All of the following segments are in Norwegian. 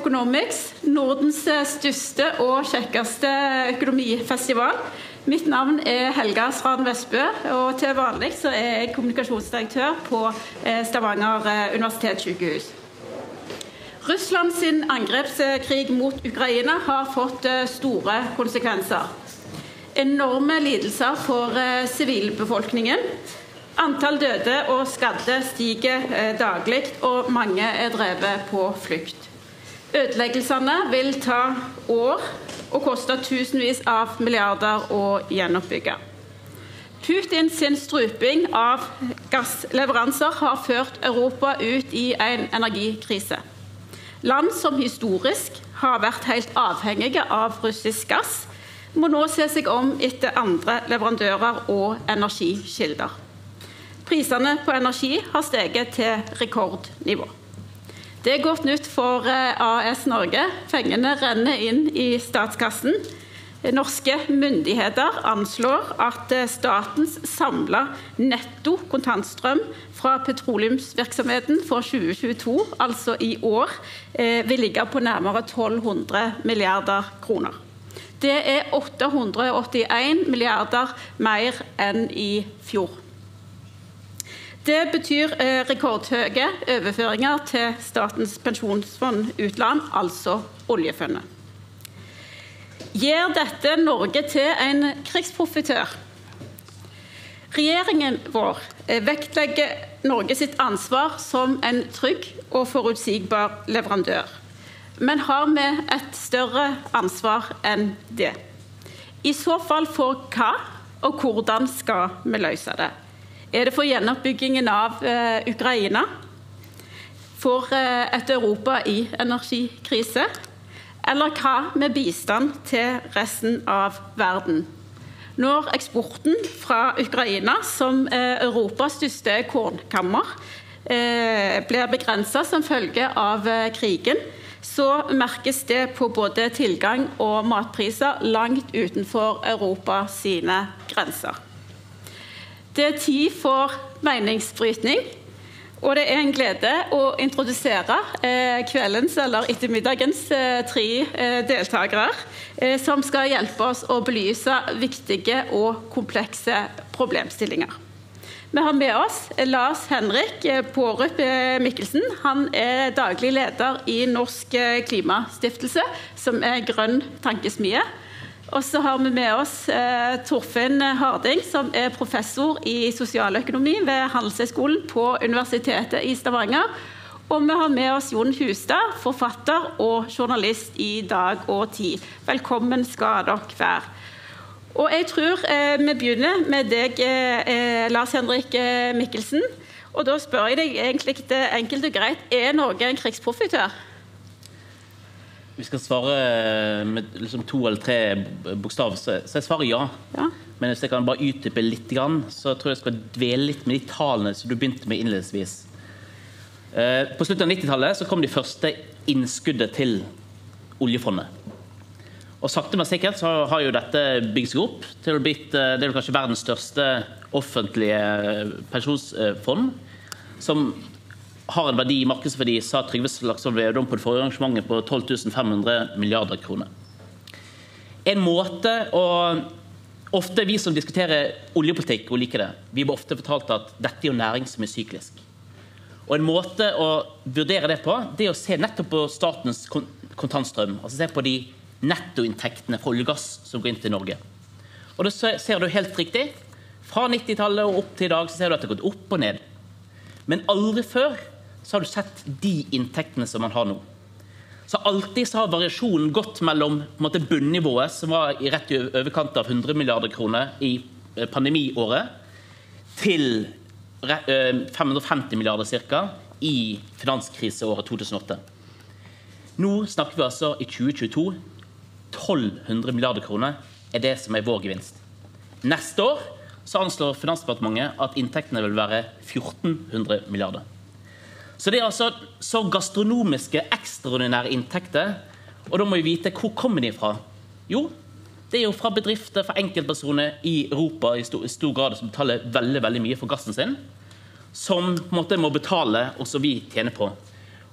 Economics, Nordens største og kjekkeste økonomifestival. Mitt navn er Helga Strand Vestbø, og til vanlig så er jeg kommunikasjonsdirektør på eh, Stavanger eh, universitetssykehus. Russland sin angrepskrig mot Ukraina har fått eh, store konsekvenser. Enorme lidelser for sivilbefolkningen. Antall døde og skadde stiger daglig, og mange er drevet på flukt. Ødeleggelsene vil ta år og koste tusenvis av milliarder å gjenoppbygge. Putin sin struping av gassleveranser har ført Europa ut i en energikrise. Land som historisk har vært helt avhengige av russisk gass, må nå se seg om etter andre leverandører og energikilder. Prisene på energi har steget til rekordnivå. Det er godt nytt for eh, AS Norge. Pengene renner inn i statskassen. Norske myndigheter anslår at eh, statens samla netto kontantstrøm fra petroleumsvirksomheten for 2022, altså i år, eh, vil ligge på nærmere 1200 milliarder kroner. Det er 881 milliarder mer enn i fjor. Det betyr eh, rekordhøye overføringer til Statens pensjonsfond utland, altså oljefondet. Gjør dette Norge til en krigsprofitør? Regjeringen vår eh, vektlegger Norge sitt ansvar som en trygg og forutsigbar leverandør. Men har vi et større ansvar enn det? I så fall for hva, og hvordan skal vi løse det? Er det for gjenoppbyggingen av eh, Ukraina? For eh, et Europa i energikrise? Eller hva med bistand til resten av verden? Når eksporten fra Ukraina, som eh, Europas største kornkammer, blir begrensa som følge av krigen, så merkes det på både tilgang og matpriser langt utenfor Europa sine grenser. Det er tid for meningsbrytning. Og det er en glede å introdusere eh, kveldens eller ettermiddagens eh, tre eh, deltakere eh, som skal hjelpe oss å belyse viktige og komplekse problemstillinger. Vi har med oss Lars Henrik eh, Pårup eh, Mikkelsen. Han er daglig leder i Norsk Klimastiftelse, som er grønn tankesmie. Og så har vi med oss eh, Torfinn Harding, som er professor i sosialøkonomi ved Handelshøyskolen på Universitetet i Stavanger. Og vi har med oss Jon Hustad, forfatter og journalist i Dag og Tid. Velkommen skal dere være. Og jeg tror eh, vi begynner med deg, eh, eh Lars Henrik eh, Mikkelsen. Og da spør jeg deg egentlig enkelt og greit, er Norge en krigsprofitør? Vi skal svare med liksom to eller tre bokstaver, så, jeg svarer ja. ja. Men hvis jeg kan bare utdype litt, så tror jeg jeg skal dvele litt med de tallene som du begynte med innledningsvis. Eh, på slutten av 90-tallet kom de første innskuddet til oljefondet. Og Sakte, men sikkert så har jo dette bygd seg opp til å bli eh, det er kanskje verdens største offentlige pensjonsfond. Som har en verdi, i markedsverdi, sa Trygve Slagsvold Vedum på det forrige arrangementet, på 12 500 milliarder kroner. En måte å Ofte vi som diskuterer oljepolitikk og liker det, vi blir ofte fortalt at dette er jo næring som er syklisk. Og En måte å vurdere det på, det er å se nettopp på statens kontantstrøm. altså Se på de nettoinntektene fra olje og gass som går inn til Norge. Og da ser du helt riktig. Fra 90-tallet og opp til i dag så ser du at det har gått opp og ned. Men aldri før så har du sett de inntektene som man har nå. Så alltid så har variasjonen gått mellom måte, bunnivået, som var i rett i overkant av 100 milliarder kroner i eh, pandemiåret, til 550 eh, milliarder ca. i finanskriseåret 2008. Nå snakker vi altså i 2022 1200 milliarder kroner er det som er vår gevinst. Neste år så anslår Finansdepartementet at inntektene vil være 1400 milliarder. Så det er altså så gastronomiske, ekstraordinære inntekter. Og da må vi vite hvor kommer de fra. Jo, det er jo fra bedrifter, fra enkeltpersoner i Europa i stor, stor grad som betaler veldig veldig mye for gassen sin. Som på en måte må betale, og som vi tjener på.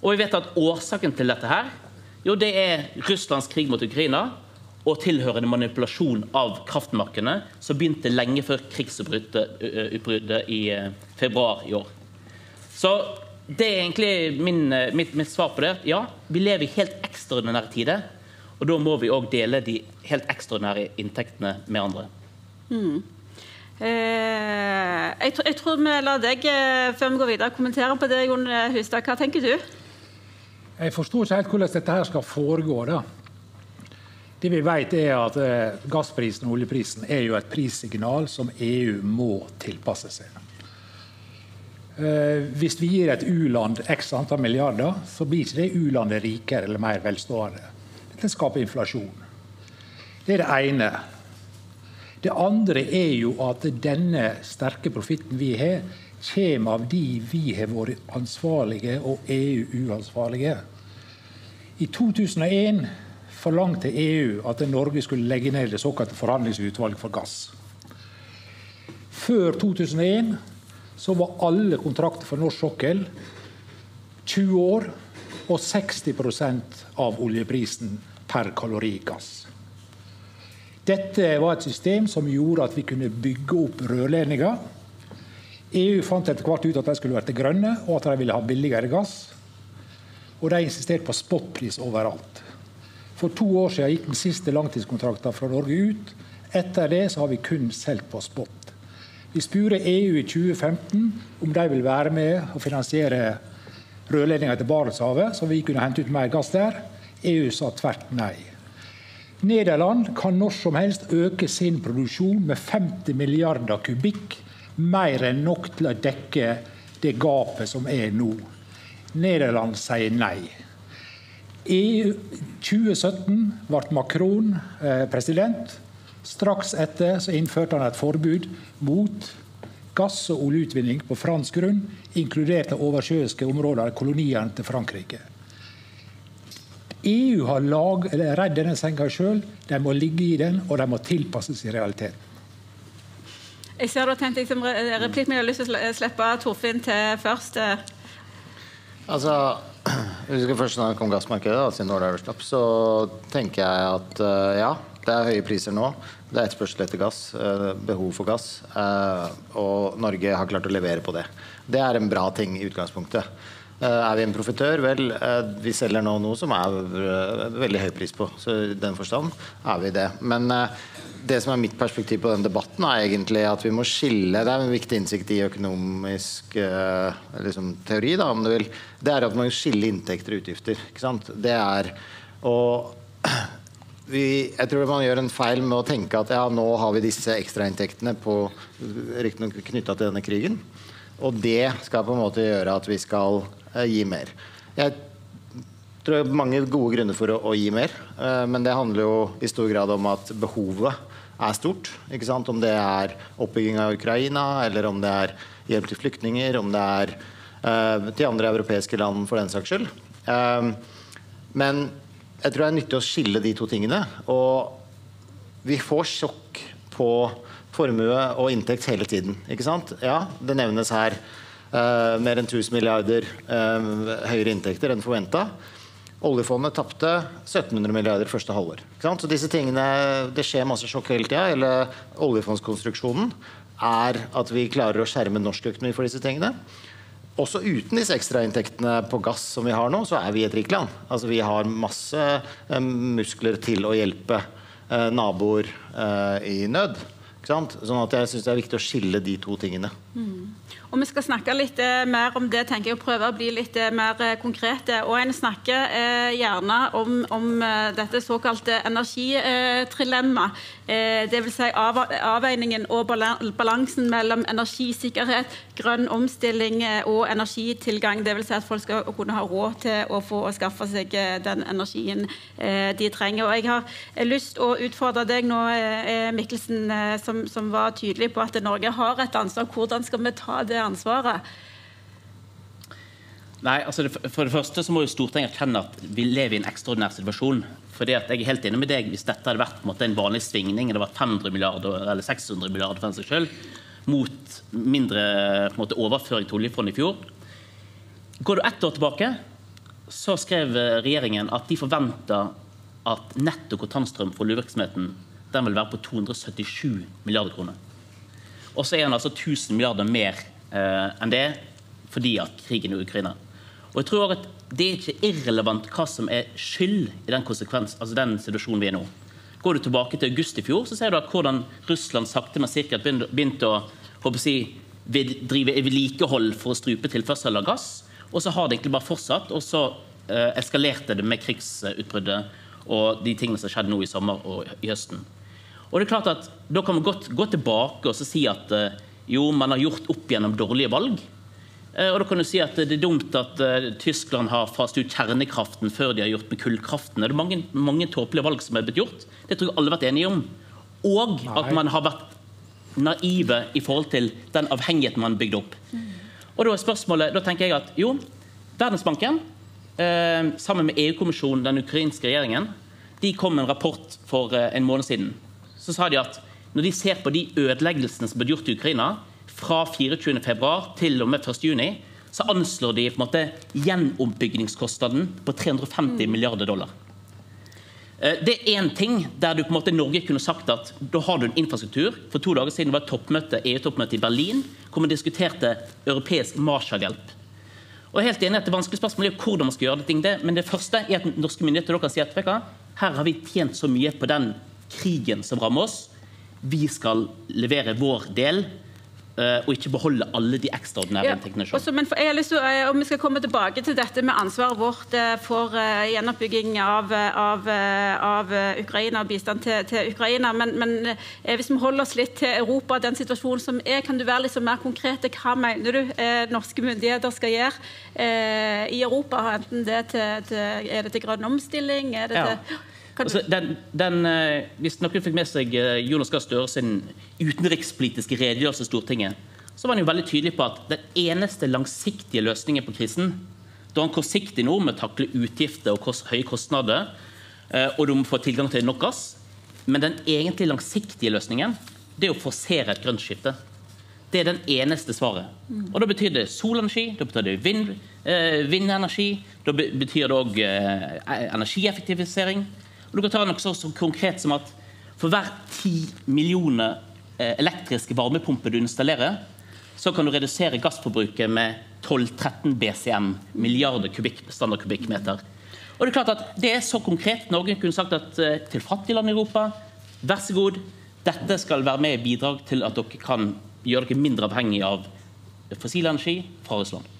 Og vi vet at årsaken til dette her, Jo, det er Russlands krig mot Ukraina og tilhørende manipulasjon av kraftmarkedene, som begynte lenge før krigsutbruddet i februar i år. Så det er egentlig min, mitt, mitt, svar på det. Ja, vi lever i helt ekstraordinære tider. Og da må vi òg dele de helt ekstraordinære inntektene med andre. Mm. Eh, jeg, jeg, tror vi lar deg, eh, før vi går videre, kommentere på det. Jon Hustad. Hva tenker du? Jeg forstår ikke helt hvordan dette her skal foregå. da. Det vi vet er at eh, Gassprisen og oljeprisen er jo et prissignal som EU må tilpasse seg. Eh, hvis vi gir et u-land x antall milliarder, så blir ikke det u-landet rikere eller mer velstående. Dette skaper inflasjon. Det er det ene. Det andre er jo at denne sterke profitten vi har, kommer av de vi har vært ansvarlige og EU uansvarlige. I 2001 forlangte EU at Norge skulle legge ned det såkalte forhandlingsutvalget for gass. Før 2001 så var alle kontrakter for norsk sokkel 20 år og 60% av oljeprisen per kalori gass. Dette var et system som gjorde at vi kunne bygge opp rørledninger. EU fant etter hvert ut at de skulle være grønne, og at de ville ha billigere gass. Og de insisterte på spotpris overalt. For to år siden gikk den siste langtidskontrakten fra Norge ut. Etter det så har vi kun solgt på spot. Vi spurte EU i 2015 om de vil være med og finansiere rørledninga til Barentshavet, så vi kunne hente ut mer gass der. EU sa tvert nei. Nederland kan når som helst øke sin produksjon med 50 milliarder kubikk. Mer enn nok til å dekke det gapet som er nå. Nederland sier nei. I 2017 ble Macron eh, president. Straks etter så innførte han et forbud mot gass- og oljeutvinning på fransk grunn, inkludert de oversjøiske områdene, koloniene til Frankrike. EU har lag, redd denne senga sjøl. De må ligge i den, og de må tilpasses i realiteten. Jeg ser du har tenkt som replikk, men jeg har lyst til å slippe Torfinn til først. Altså, Hvis vi skal først snakke om gassmarkedet, siden så tenker jeg at uh, ja, det er høye priser nå. Det er etterspørsel etter gass, uh, behov for gass. Uh, og Norge har klart å levere på det. Det er en bra ting i utgangspunktet. Eh, er vi en profitør? Vel, eh, vi selger nå noe som er eh, veldig høy pris på. Så i den forstand er vi det. Men det som er mitt perspektiv på den debatten, er egentlig at vi må skille Det er en viktig innsikt i økonomisk liksom, teori, da, om du vil. Det er at man skiller skille inntekter og utgifter. Ikke sant? Det er og vi, jeg tror man gjør en feil med å tenke at ja, nå har vi disse ekstrainntektene knytta til denne krigen. Og det skal på en måte gjøre at vi skal eh, gi mer. Jeg tror det er mange gode grunner for å, å gi mer, eh, men det handler jo i stor grad om at behovet er stort. ikke sant? Om det er oppbygging av Ukraina, eller om det er hjelp til flyktninger, om det er eh, til andre europeiske land for den saks skyld. men jeg tror det er nyttig å skille de to tingene. Og vi får sjokk på formue og inntekt hele tiden. Ikke sant? Ja, det nevnes her uh, mer enn 1000 milliarder uh, høyere inntekter enn forventa. Oljefondet tapte 1700 milliarder første halvår. Så disse tingene, Det skjer masse sjokk hele tida. Hele oljefondskonstruksjonen er at vi klarer å skjerme norsk økonomi for disse tingene. Også uten disse ekstrainntektene på gass som vi har nå, så er vi et rikt land. Altså, vi har masse eh, muskler til å hjelpe eh, naboer eh, i nød. Sånn at jeg syns det er viktig å skille de to tingene. Mm. Og Vi skal snakke litt eh, mer om det, tenker jeg, og prøve å bli litt eh, mer eh, konkrete. Og En snakker eh, gjerne om, om eh, dette såkalte energitrilemmaet. Eh, Dvs. Si av, avveiningen og balansen mellom energisikkerhet, grønn omstilling og energitilgang. Dvs. Si at folk skal kunne ha råd til å få å skaffe seg den energien de trenger. Og Jeg har lyst å utfordre deg nå, Mikkelsen, som, som var tydelig på at Norge har et ansvar. Hvordan skal vi ta det ansvaret? Nei, altså det, For det første så må jo Stortinget erkjenne at vi lever i en ekstraordinær situasjon. Fordi at jeg er helt enig med deg Hvis dette hadde vært en, måte, en vanlig svingning, det var 500 milliarder eller 600 milliarder for seg selv, mot mindre måte, overføring til oljefondet i fjor Går du ett år tilbake, så skrev regjeringen at de forventer at netto kontantstrøm for oljevirksomheten den vil være på 277 milliarder kroner. Og så er han altså 1000 milliarder mer eh, enn det fordi at krigen i Ukraina. Og jeg tror at Det er ikke irrelevant hva som er skyld i den, altså den situasjonen vi er i nå. Går du tilbake til august i fjor, så ser du at hvordan Russland sakte, men sikkert begynte å håper si, drive vedlikehold for å strupe tilførsel av gass. Og så har det egentlig bare fortsatt, og så eh, eskalerte det med krigsutbruddet og de tingene som skjedde nå i sommer og i høsten. Og det er klart at Da kan man godt gå tilbake og si at eh, jo, man har gjort opp gjennom dårlige valg. Eh, og da kan du si at Det er dumt at uh, Tyskland har faset ut kjernekraften før de har gjort med kullkraften. Det er mange, mange tåpelige valg som er blitt gjort. Det tror jeg alle har vært enige om. Og Nei. at man har vært naive i forhold til den avhengigheten man bygde opp. Og Da er spørsmålet, da tenker jeg at jo, Verdensbanken eh, sammen med EU-kommisjonen, den ukrainske regjeringen, de kom med en rapport for eh, en måned siden så sa de at når de ser på de ødeleggelsene som ble gjort i Ukraina fra 24.2 til og med 1.6, så anslår de på en måte gjenoppbyggingskostnaden på 350 mm. milliarder dollar. Eh, det er én ting der du på en måte Norge kunne sagt at da har du en infrastruktur. For to dager siden var det toppmøte, EU-toppmøte i Berlin hvor man diskuterte europeisk Marshall-hjelp. Og jeg er helt enig at Det vanskelige spørsmålet er hvordan man skal gjøre det. Men det første er at norske myndigheter kan si at her har vi tjent så mye på den krigen som rammer oss. Vi skal levere vår del. Uh, og ikke beholde alle de ekstraordinære ja, inntektene selv. men jeg har lyst til, uh, om Vi skal komme tilbake til dette med ansvaret vårt uh, for gjenoppbygging av, av, av, Ukraina og bistand til, til Ukraina. Men, men hvis vi holder oss litt til Europa, den situasjonen som er, kan du være litt mer konkret? Hva mener du norske myndigheter skal gjøre i Europa? Enten det til, til, er det til grønn omstilling? er det ja. til Altså, den, den, eh, hvis noen fikk med seg eh, Jonas Gahr Støre sin utenrikspolitiske redegjørelse i Stortinget, så var han jo veldig tydelig på at den eneste langsiktige løsningen på krisen Da han kortsiktig nå med å takle utgifter og kost, høye kostnader, eh, og du må få tilgang til nok gass. Men den egentlig langsiktige løsningen det er å forsere et grønt skifte. Det er den eneste svaret. Mm. Og Da betyr det solenergi, da betyr det vind, eh, vindenergi, da betyr det òg eh, energieffektivisering. Og du kan ta noe så konkret som at For hver ti millioner eh, elektriske varmepumper du installerer, så kan du redusere gassforbruket med 12-13 BCM, milliarder kubikk, standardkubikkmeter. Og Det er klart at det er så konkret. Norge kunne sagt at eh, til fattige land i Europa, vær så god, dette skal være med i bidrag til at dere kan gjøre dere mindre avhengig av fossil energi fra Russland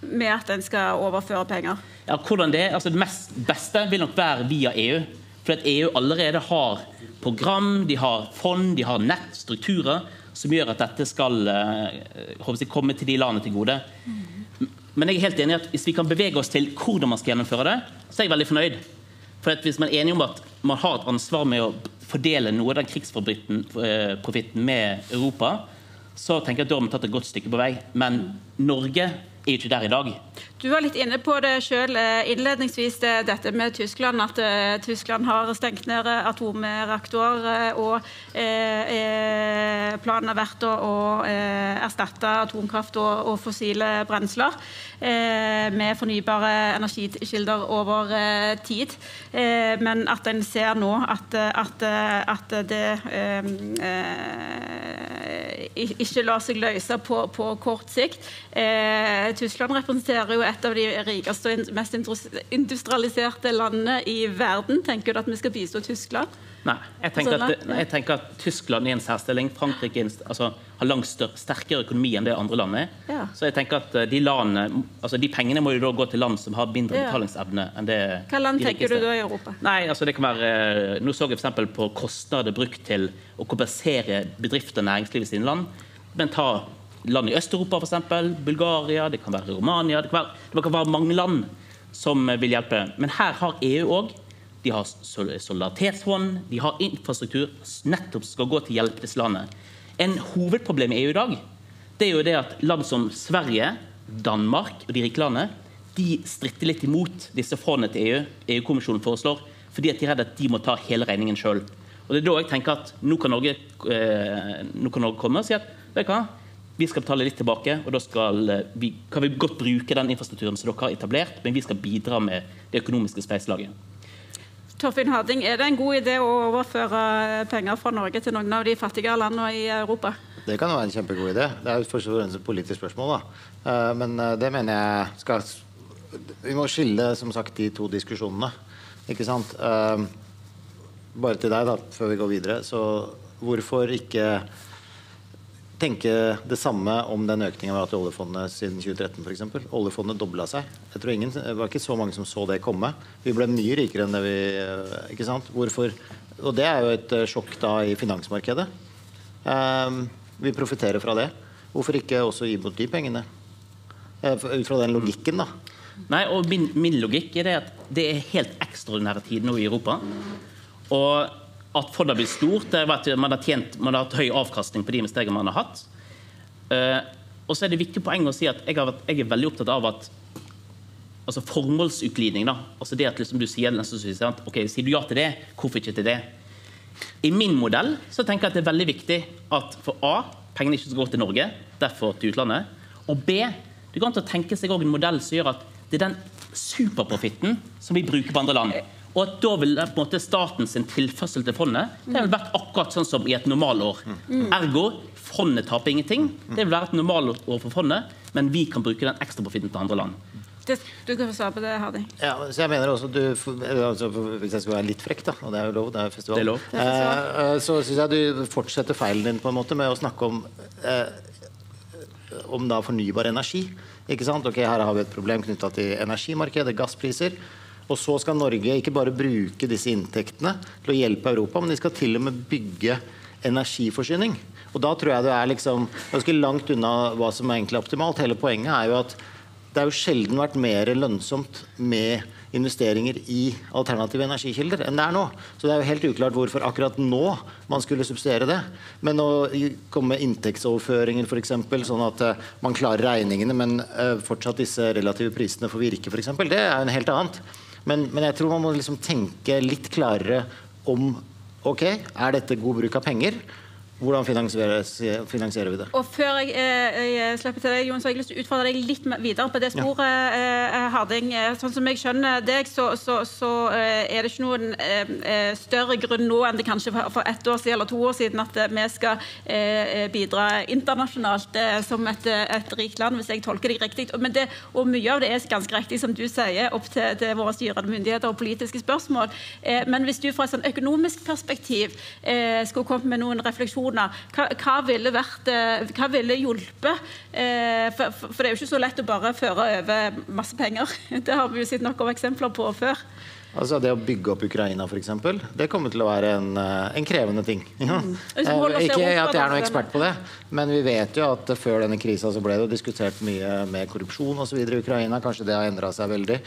med at en skal overføre penger? Ja, hvordan Det altså det mest beste vil nok være via EU. For at EU allerede har program, de har fond, de har nett, strukturer, som gjør at dette skal jeg, komme til de landene til gode. Men jeg er helt enig i at hvis vi kan bevege oss til hvordan man skal gjennomføre det, så er jeg veldig fornøyd. For Hvis man er enig om at man har et ansvar med å fordele noe av den krigsprofitten uh, med Europa, så tenker jeg at da har vi tatt et godt stykke på vei. Men Norge er ikke der i dag. Du var litt inne på det selv eh, innledningsvis, dette med Tyskland. At uh, Tyskland har stengt ned atomreaktorer. Og uh, planen har vært å, å uh, erstatte atomkraft og, og fossile brensler med fornybare energikilder over tid. men at en ser nå at, at, at det ikke lar seg løse på, på kort sikt. Eh, Tyskland representerer jo et av de rikeste og mest industrialiserte landene i verden. Tenker du at vi skal bistå Tyskland? Nei, jeg tenker, sånn, at, jeg tenker at, Tyskland er i en særstilling. Frankrike altså, har langt større, sterkere økonomi enn det andre land er. Ja. Så jeg tenker at eh, de, landene, altså, de pengene må jo da gå til land som har mindre betalingsevne enn det Hva land tenker du da i Europa? Nei, altså det kan være, eh, Nå så jeg f.eks. på kostnader brukt til å kompensere bedrifter og næringslivet sine land. Men ta land i Øst-Europa, f.eks. Bulgaria, det kan være Romania. Det kan være, det kan være mange land som vil hjelpe. Men her har EU òg. De har solidaritetsfond, de har infrastruktur nettopp skal gå til hjelp til landet. En hovedproblem i EU i dag det er jo det at land som Sverige, Danmark og de rike landene de stritter litt imot disse fondene til EU. EU-kommisjonen foreslår, fordi at de er redd at de må ta hele regningen sjøl. Det er da jeg tenker at nå kan Norge, eh, nå kan Norge komme og si at hva, vi skal betale litt tilbake, og da skal vi, kan vi godt bruke den infrastrukturen som dere har etablert, men vi skal bidra med det økonomiske spleiselaget. Torfinn Harding, er det en god idé å overføre penger fra Norge til noen av de fattigere landene i Europa? Det kan være en kjempegod idé. Det er jo først og fremst et politisk spørsmål. da. Men det mener jeg skal Vi må skille som sagt de to diskusjonene. Ikke sant? Bare til deg, da, før vi går videre. Så hvorfor ikke tenke det samme om den økningen vi har hatt i oljefondet siden 2013 f.eks. Oljefondet dobla seg. Jeg tror ingen, Det var ikke så mange som så det komme. Vi ble mye rikere enn det vi ikke sant? Hvorfor? Og det er jo et sjokk da i finansmarkedet. Um, vi profitterer fra det. Hvorfor ikke også gi bort de pengene? Ut fra den logikken, da. Nei, og min, min logikk er det at det er helt ekstraordinære tider nå i Europa. Og at fondet har blitt stort. Det at man, har tjent, man har hatt høy avkastning på de investeringene man har hatt. Uh, og så er det viktig poeng å si at jeg, vært, jeg er veldig opptatt av at altså formålsutglidning. da, altså det at liksom du sier nesten sånn ok, Sier du ja til det, hvorfor ikke til det? I min modell så tenker jeg at det er veldig viktig at for A, pengene ikke skal gå til Norge, derfor til utlandet. Og B, det går an å tenke seg en modell som gjør at det er den superprofitten som vi bruker på andre land. Og at da vil på en måte staten sin tilførsel til fondet det vil vært akkurat sånn som i et normalår. Ergo fondet taper ingenting. Det vil være et normalår for fondet, men vi kan bruke den ekstra profitten til andre land. Det, du kan få svare på det, Hardy. Ja, så jeg mener også du, altså, Hvis jeg skal være litt frekk, da, og det er jo lov, det er festival, det er lov. Eh, så syns jeg du fortsetter feilen din på en måte med å snakke om eh, om da fornybar energi. Ikke sant? Ok, Her har vi et problem knytta til energimarkedet, gasspriser. Og så skal Norge ikke bare bruke disse inntektene til å hjelpe Europa, men de skal til og med bygge energiforsyning. Og da tror jeg det er liksom ganske langt unna hva som er egentlig optimalt. Hele poenget er jo at det har jo sjelden vært mer lønnsomt med investeringer i alternative energikilder enn det er nå. Så det er jo helt uklart hvorfor akkurat nå man skulle subsidiere det. Men å komme med inntektsoverføringer f.eks., sånn at uh, man klarer regningene, men uh, fortsatt disse relative prisene får virke, f.eks., det er jo en helt annet. Men, men, jeg tror man må liksom tenke litt klarere om ok, er dette god bruk av penger? Hvordan finansierer vi det? Og Før jeg, eh, jeg slipper til deg, Jon, så har jeg lyst til å utfordre deg litt videre på det sporet. Ja. Eh, eh, Harding, sånn som jeg skjønner deg, så, så, så er det ikke noen større grunn nå enn det kanskje for ett år siden eller to år siden at vi skal bidra internasjonalt som et, et rikt land, hvis jeg tolker deg riktig. Men det, og mye av det er ganske riktig, som du sier, opp til, til våre styrende myndigheter og politiske spørsmål. Men hvis du fra et sånn økonomisk perspektiv skulle kommet med noen refleksjoner hva, hva, ville vært, eh, hva ville hjulpet? Eh, for, for, det er jo ikke så lett å bare føre over masse penger. Det har vi jo sett nok av eksempler på før. Altså Det å bygge opp Ukraina, f.eks., det kommer til å være en, eh, en krevende ting. Ja. Mm. Ikke at jeg er noen ekspert på det, men vi vet jo at før denne krisa så ble det diskutert mye med korrupsjon osv. i Ukraina. Kanskje det har endra seg veldig.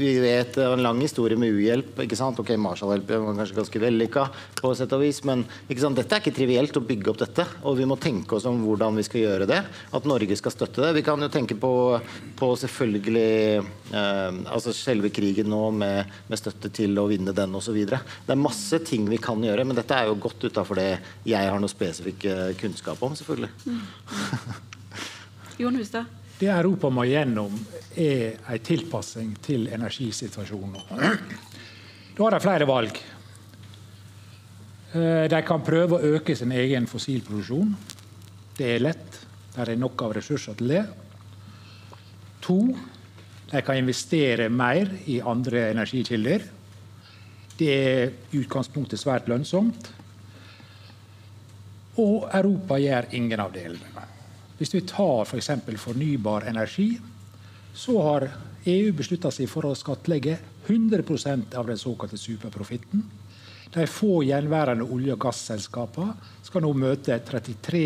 Vi vet det var en lang historie med uhjelp. ikke sant? Ok, Marshallhjelp var kanskje ganske vellykka, på sett og vis, men ikke sant? dette er ikke trivielt å bygge opp dette. Og vi må tenke oss om hvordan vi skal gjøre det. At Norge skal støtte det. Vi kan jo tenke på, på selvfølgelig eh, altså selve krigen nå med, med, støtte til å vinne den osv. Det er masse ting vi kan gjøre, men dette er jo godt utafor det jeg har noe spesifikk kunnskap om, selvfølgelig. Mm. Jon Hustad? Det Europa må gjennom, er en tilpassing til energisituasjonen. Da har de flere valg. Eh, de kan prøve å øke sin egen fossilproduksjon. Det er lett. Det er nok av ressurser til det. To, de kan investere mer i andre energikilder. Det er i utgangspunktet svært lønnsomt. Og Europa gjør ingen av delene. Hvis vi tar f.eks. For fornybar energi, så har EU beslutta seg for å skattlegge 100% av den såkalte superprofitten. De få gjenværende olje- og gasselskapene skal nå møte 33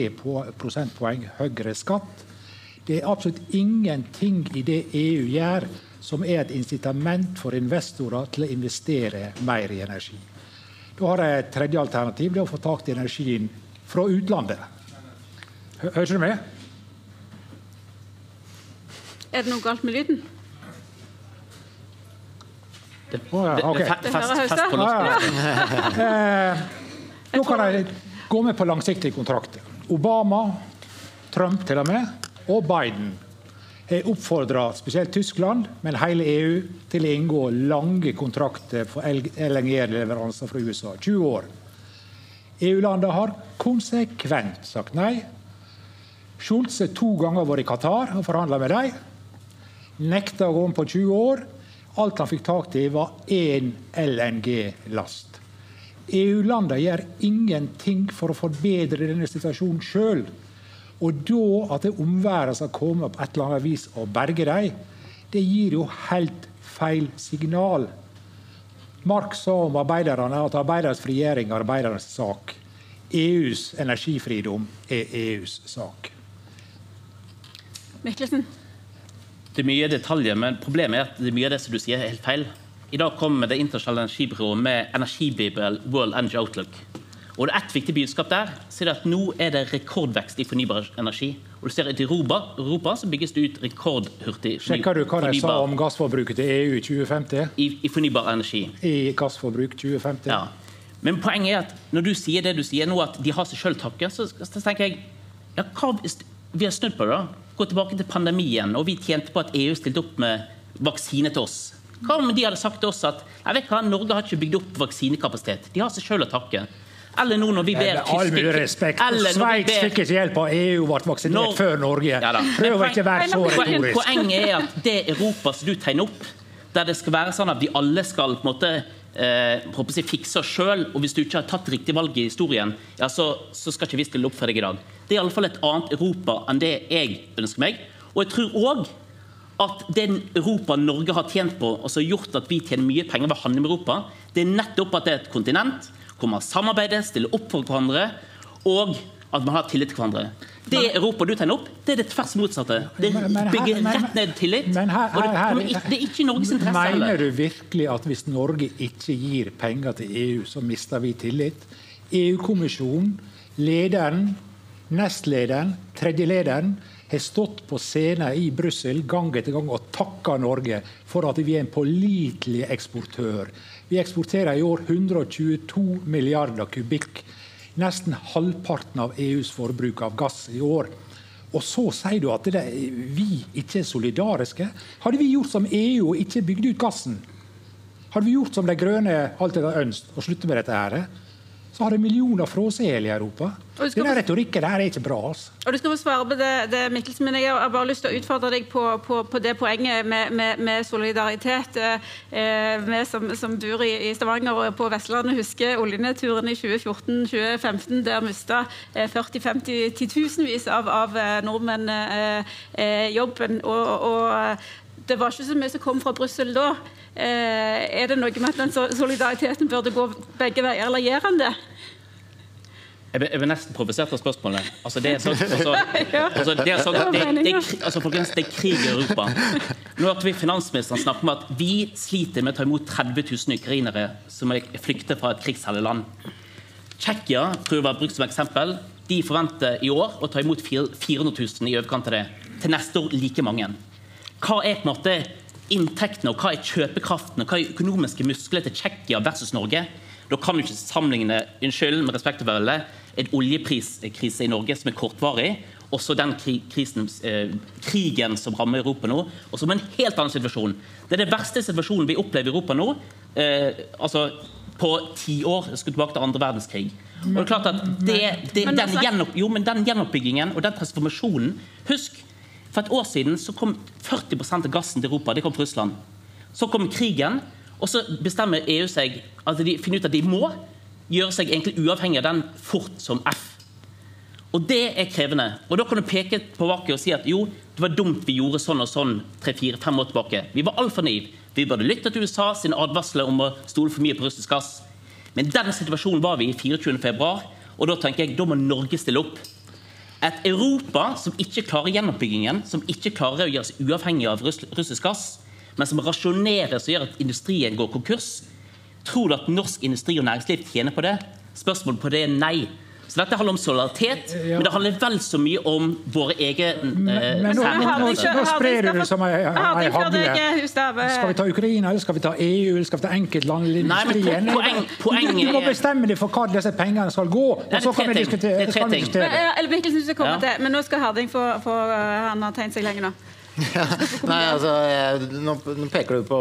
prosentpoeng høyere skatt. Det er absolutt ingenting i det EU gjør som er et incitament for investorer til å investere mer i energi. Da har de et tredje alternativ, det er å få tak i energien fra utlandet. Hører du med? Er det noe galt med lyden? Det, det, okay. fest, fest på norsk. Eh, nå kan de gå med på langsiktige kontrakter. Obama Trump til og med, og Biden har oppfordra spesielt Tyskland, men hele EU, til å inngå lange kontrakter for LNG-leveranser fra USA. 20 år. EU-landene har konsekvent sagt nei. Schulz har to ganger vært i Qatar og forhandla med dem. Nekta å gå om på 20 år. Alt han fikk tak i, var én LNG-last. EU-landene gjør ingenting for å forbedre denne situasjonen sjøl. Og da at omverdenen skal komme på et eller annet vis og berge dem, det gir jo helt feil signal. Mark sa om arbeiderne at arbeidernes frigjøring er arbeidernes sak. EUs energifridom er EUs sak. Mikkelsen? Det er mye detaljer, men problemet er at det er mye av det som du sier, er helt feil. I dag kommer Det internasjonale energibyrået med energibibel World Energy Outlook. Og det er ett viktig budskap der, så er det at nå er det rekordvekst i fornybar energi. Og du ser at I Europa, Europa så bygges det ut rekordhurtig Sjekker du hva de sa om gassforbruket til EU i 2050? I, I, fornybar energi. I gassforbruk 2050? Ja. Men poenget er at når du sier det du sier nå, at de har seg sjøl takke, så, så, tenker jeg ja, hva, vi har snudd på det. da. Gå tilbake til pandemien, og vi tjente på at EU stilte opp med vaksine til oss. Hva om de hadde sagt til oss at jeg vet hva, Norge har ikke bygd opp vaksinekapasitet? De har seg sjøl å takke. Eller nå når vi ber Med all mulig respekt, Sveits fikk ikke hjelp av EU ble vaksinert når, før Norge. Ja Prøv å ikke være så retorisk. Poenget er at det Europa som du tegner opp, der det skal være sånn at vi alle skal på en måte eh, si, fikse oss sjøl, og hvis du ikke har tatt riktig valg i historien, ja, så, så skal ikke vi stille opp for deg i dag. Det er iallfall et annet Europa enn det jeg ønsker meg. Og jeg tror òg at den Europa Norge har tjent på, og som har gjort at vi tjener mye penger ved å handle med Europa, det er nettopp at det er et kontinent hvor man samarbeider, stiller opp for hverandre, og at man har tillit til hverandre. Det Europa du tegner opp, det er det tvers motsatte. Det bygger rett ned tillit. og det, det er ikke Norges interesse heller. Mener du virkelig at hvis Norge ikke gir penger til EU, så mister vi tillit? EU-kommisjonen, lederen, nestlederen, tredjelederen har stått på scenen i Brussel gang etter gang og takka Norge for at vi er en pålitelig eksportør. Vi eksporterer i år 122 milliarder kubikk. Nesten halvparten av EUs forbruk av gass i år. Og så sier du at det, vi ikke er solidariske. Hadde vi gjort som EU og ikke bygd ut gassen, hadde vi gjort som De grønne alltid har ønsket, å slutte med dette her, så har det millioner fråsel i Europa. Den retorikken der er ikke bra. altså. Og Du skal få svare på det, det Mikkelsen, men jeg har bare lyst til å utfordre deg på, på, på det poenget med, med, med solidaritet. Eh, vi som, som bor i, i, Stavanger og på Vestlandet husker oljenedturen i 2014-2015. Der mista eh, 40 50 titusenvis av, av eh, nordmenn eh, eh, jobben. og, og det var ikke så mye som kom fra Brussel da. Eh, er det noe med at den solidariteten burde gå begge veier, eller gjør han det? Jeg ble, jeg ble nesten provosert av spørsmålet. Altså, det er sånn, altså, altså, det er sånn, det, det, altså, folkens, det er krig i Europa. Nå hørte vi finansministeren snakke om at vi sliter med å ta imot 30 000 ukrainere som er flykter fra et krigsherlig land. Tsjekkia tror jeg var brukt som eksempel. De forventer i år å ta imot 400 000 i overkant av det. Til neste år like mange. Hva er på en måte inntektene, og hva er kjøpekraften og hva er økonomiske muskler til Tsjekkia versus Norge? Da kan du ikke sammenligne unnskyld, med respekt å melde, en oljepriskrise i Norge som er kortvarig, og så den krisen, eh, krigen som rammer Europa nå, og som er en helt annen situasjon. Det er den verste situasjonen vi opplever i Europa nå. Eh, altså på ti år. Jeg skulle tilbake til andre verdenskrig. Og det er klart at det, det, den, altså- gjenopp, jo, men den gjenoppbyggingen og den transformasjonen Husk, for et år siden så kom 40% av gassen til Europa det kom fra Russland. Så kom krigen, og så bestemmer EU seg at de finner ut at de må gjøre seg egentlig uavhengig av den fort som F. Og Det er krevende. Og Da kan du peke på tilbake og si at jo, det var dumt vi gjorde sånn og sånn tre-fire-fem år tilbake. Vi var altfor naive. Vi burde lytte til USA sine advarsler om å stole for mye på russisk gass. Men denne situasjonen var vi i 24.2, og da tenker jeg da må Norge stille opp. Et Europa som ikke klarer gjenoppbyggingen, som ikke klarer å gjøre seg uavhengig av russisk gass, men som rasjoneres og gjør at industrien går konkurs, tror du at norsk industri og næringsliv tjener på det? Spørsmålet på det er nei. Så dette handler om solidaritet, ja. men det handler vel så mye om våre egne eh, Men, men nå, nå, nå, sprer du det som ei hagle. Skal vi ta Ukraina, eller skal vi ta EU, eller skal vi ta enkeltland i industrien? Poeng, poenget du, du må bestemme deg for hva disse pengene skal gå, og så kan vi diskutere. Det er tre ting. Men nå skal Harding få, få Han har tegnet seg lenge nå. Ja. Nei, altså, nå, peker du på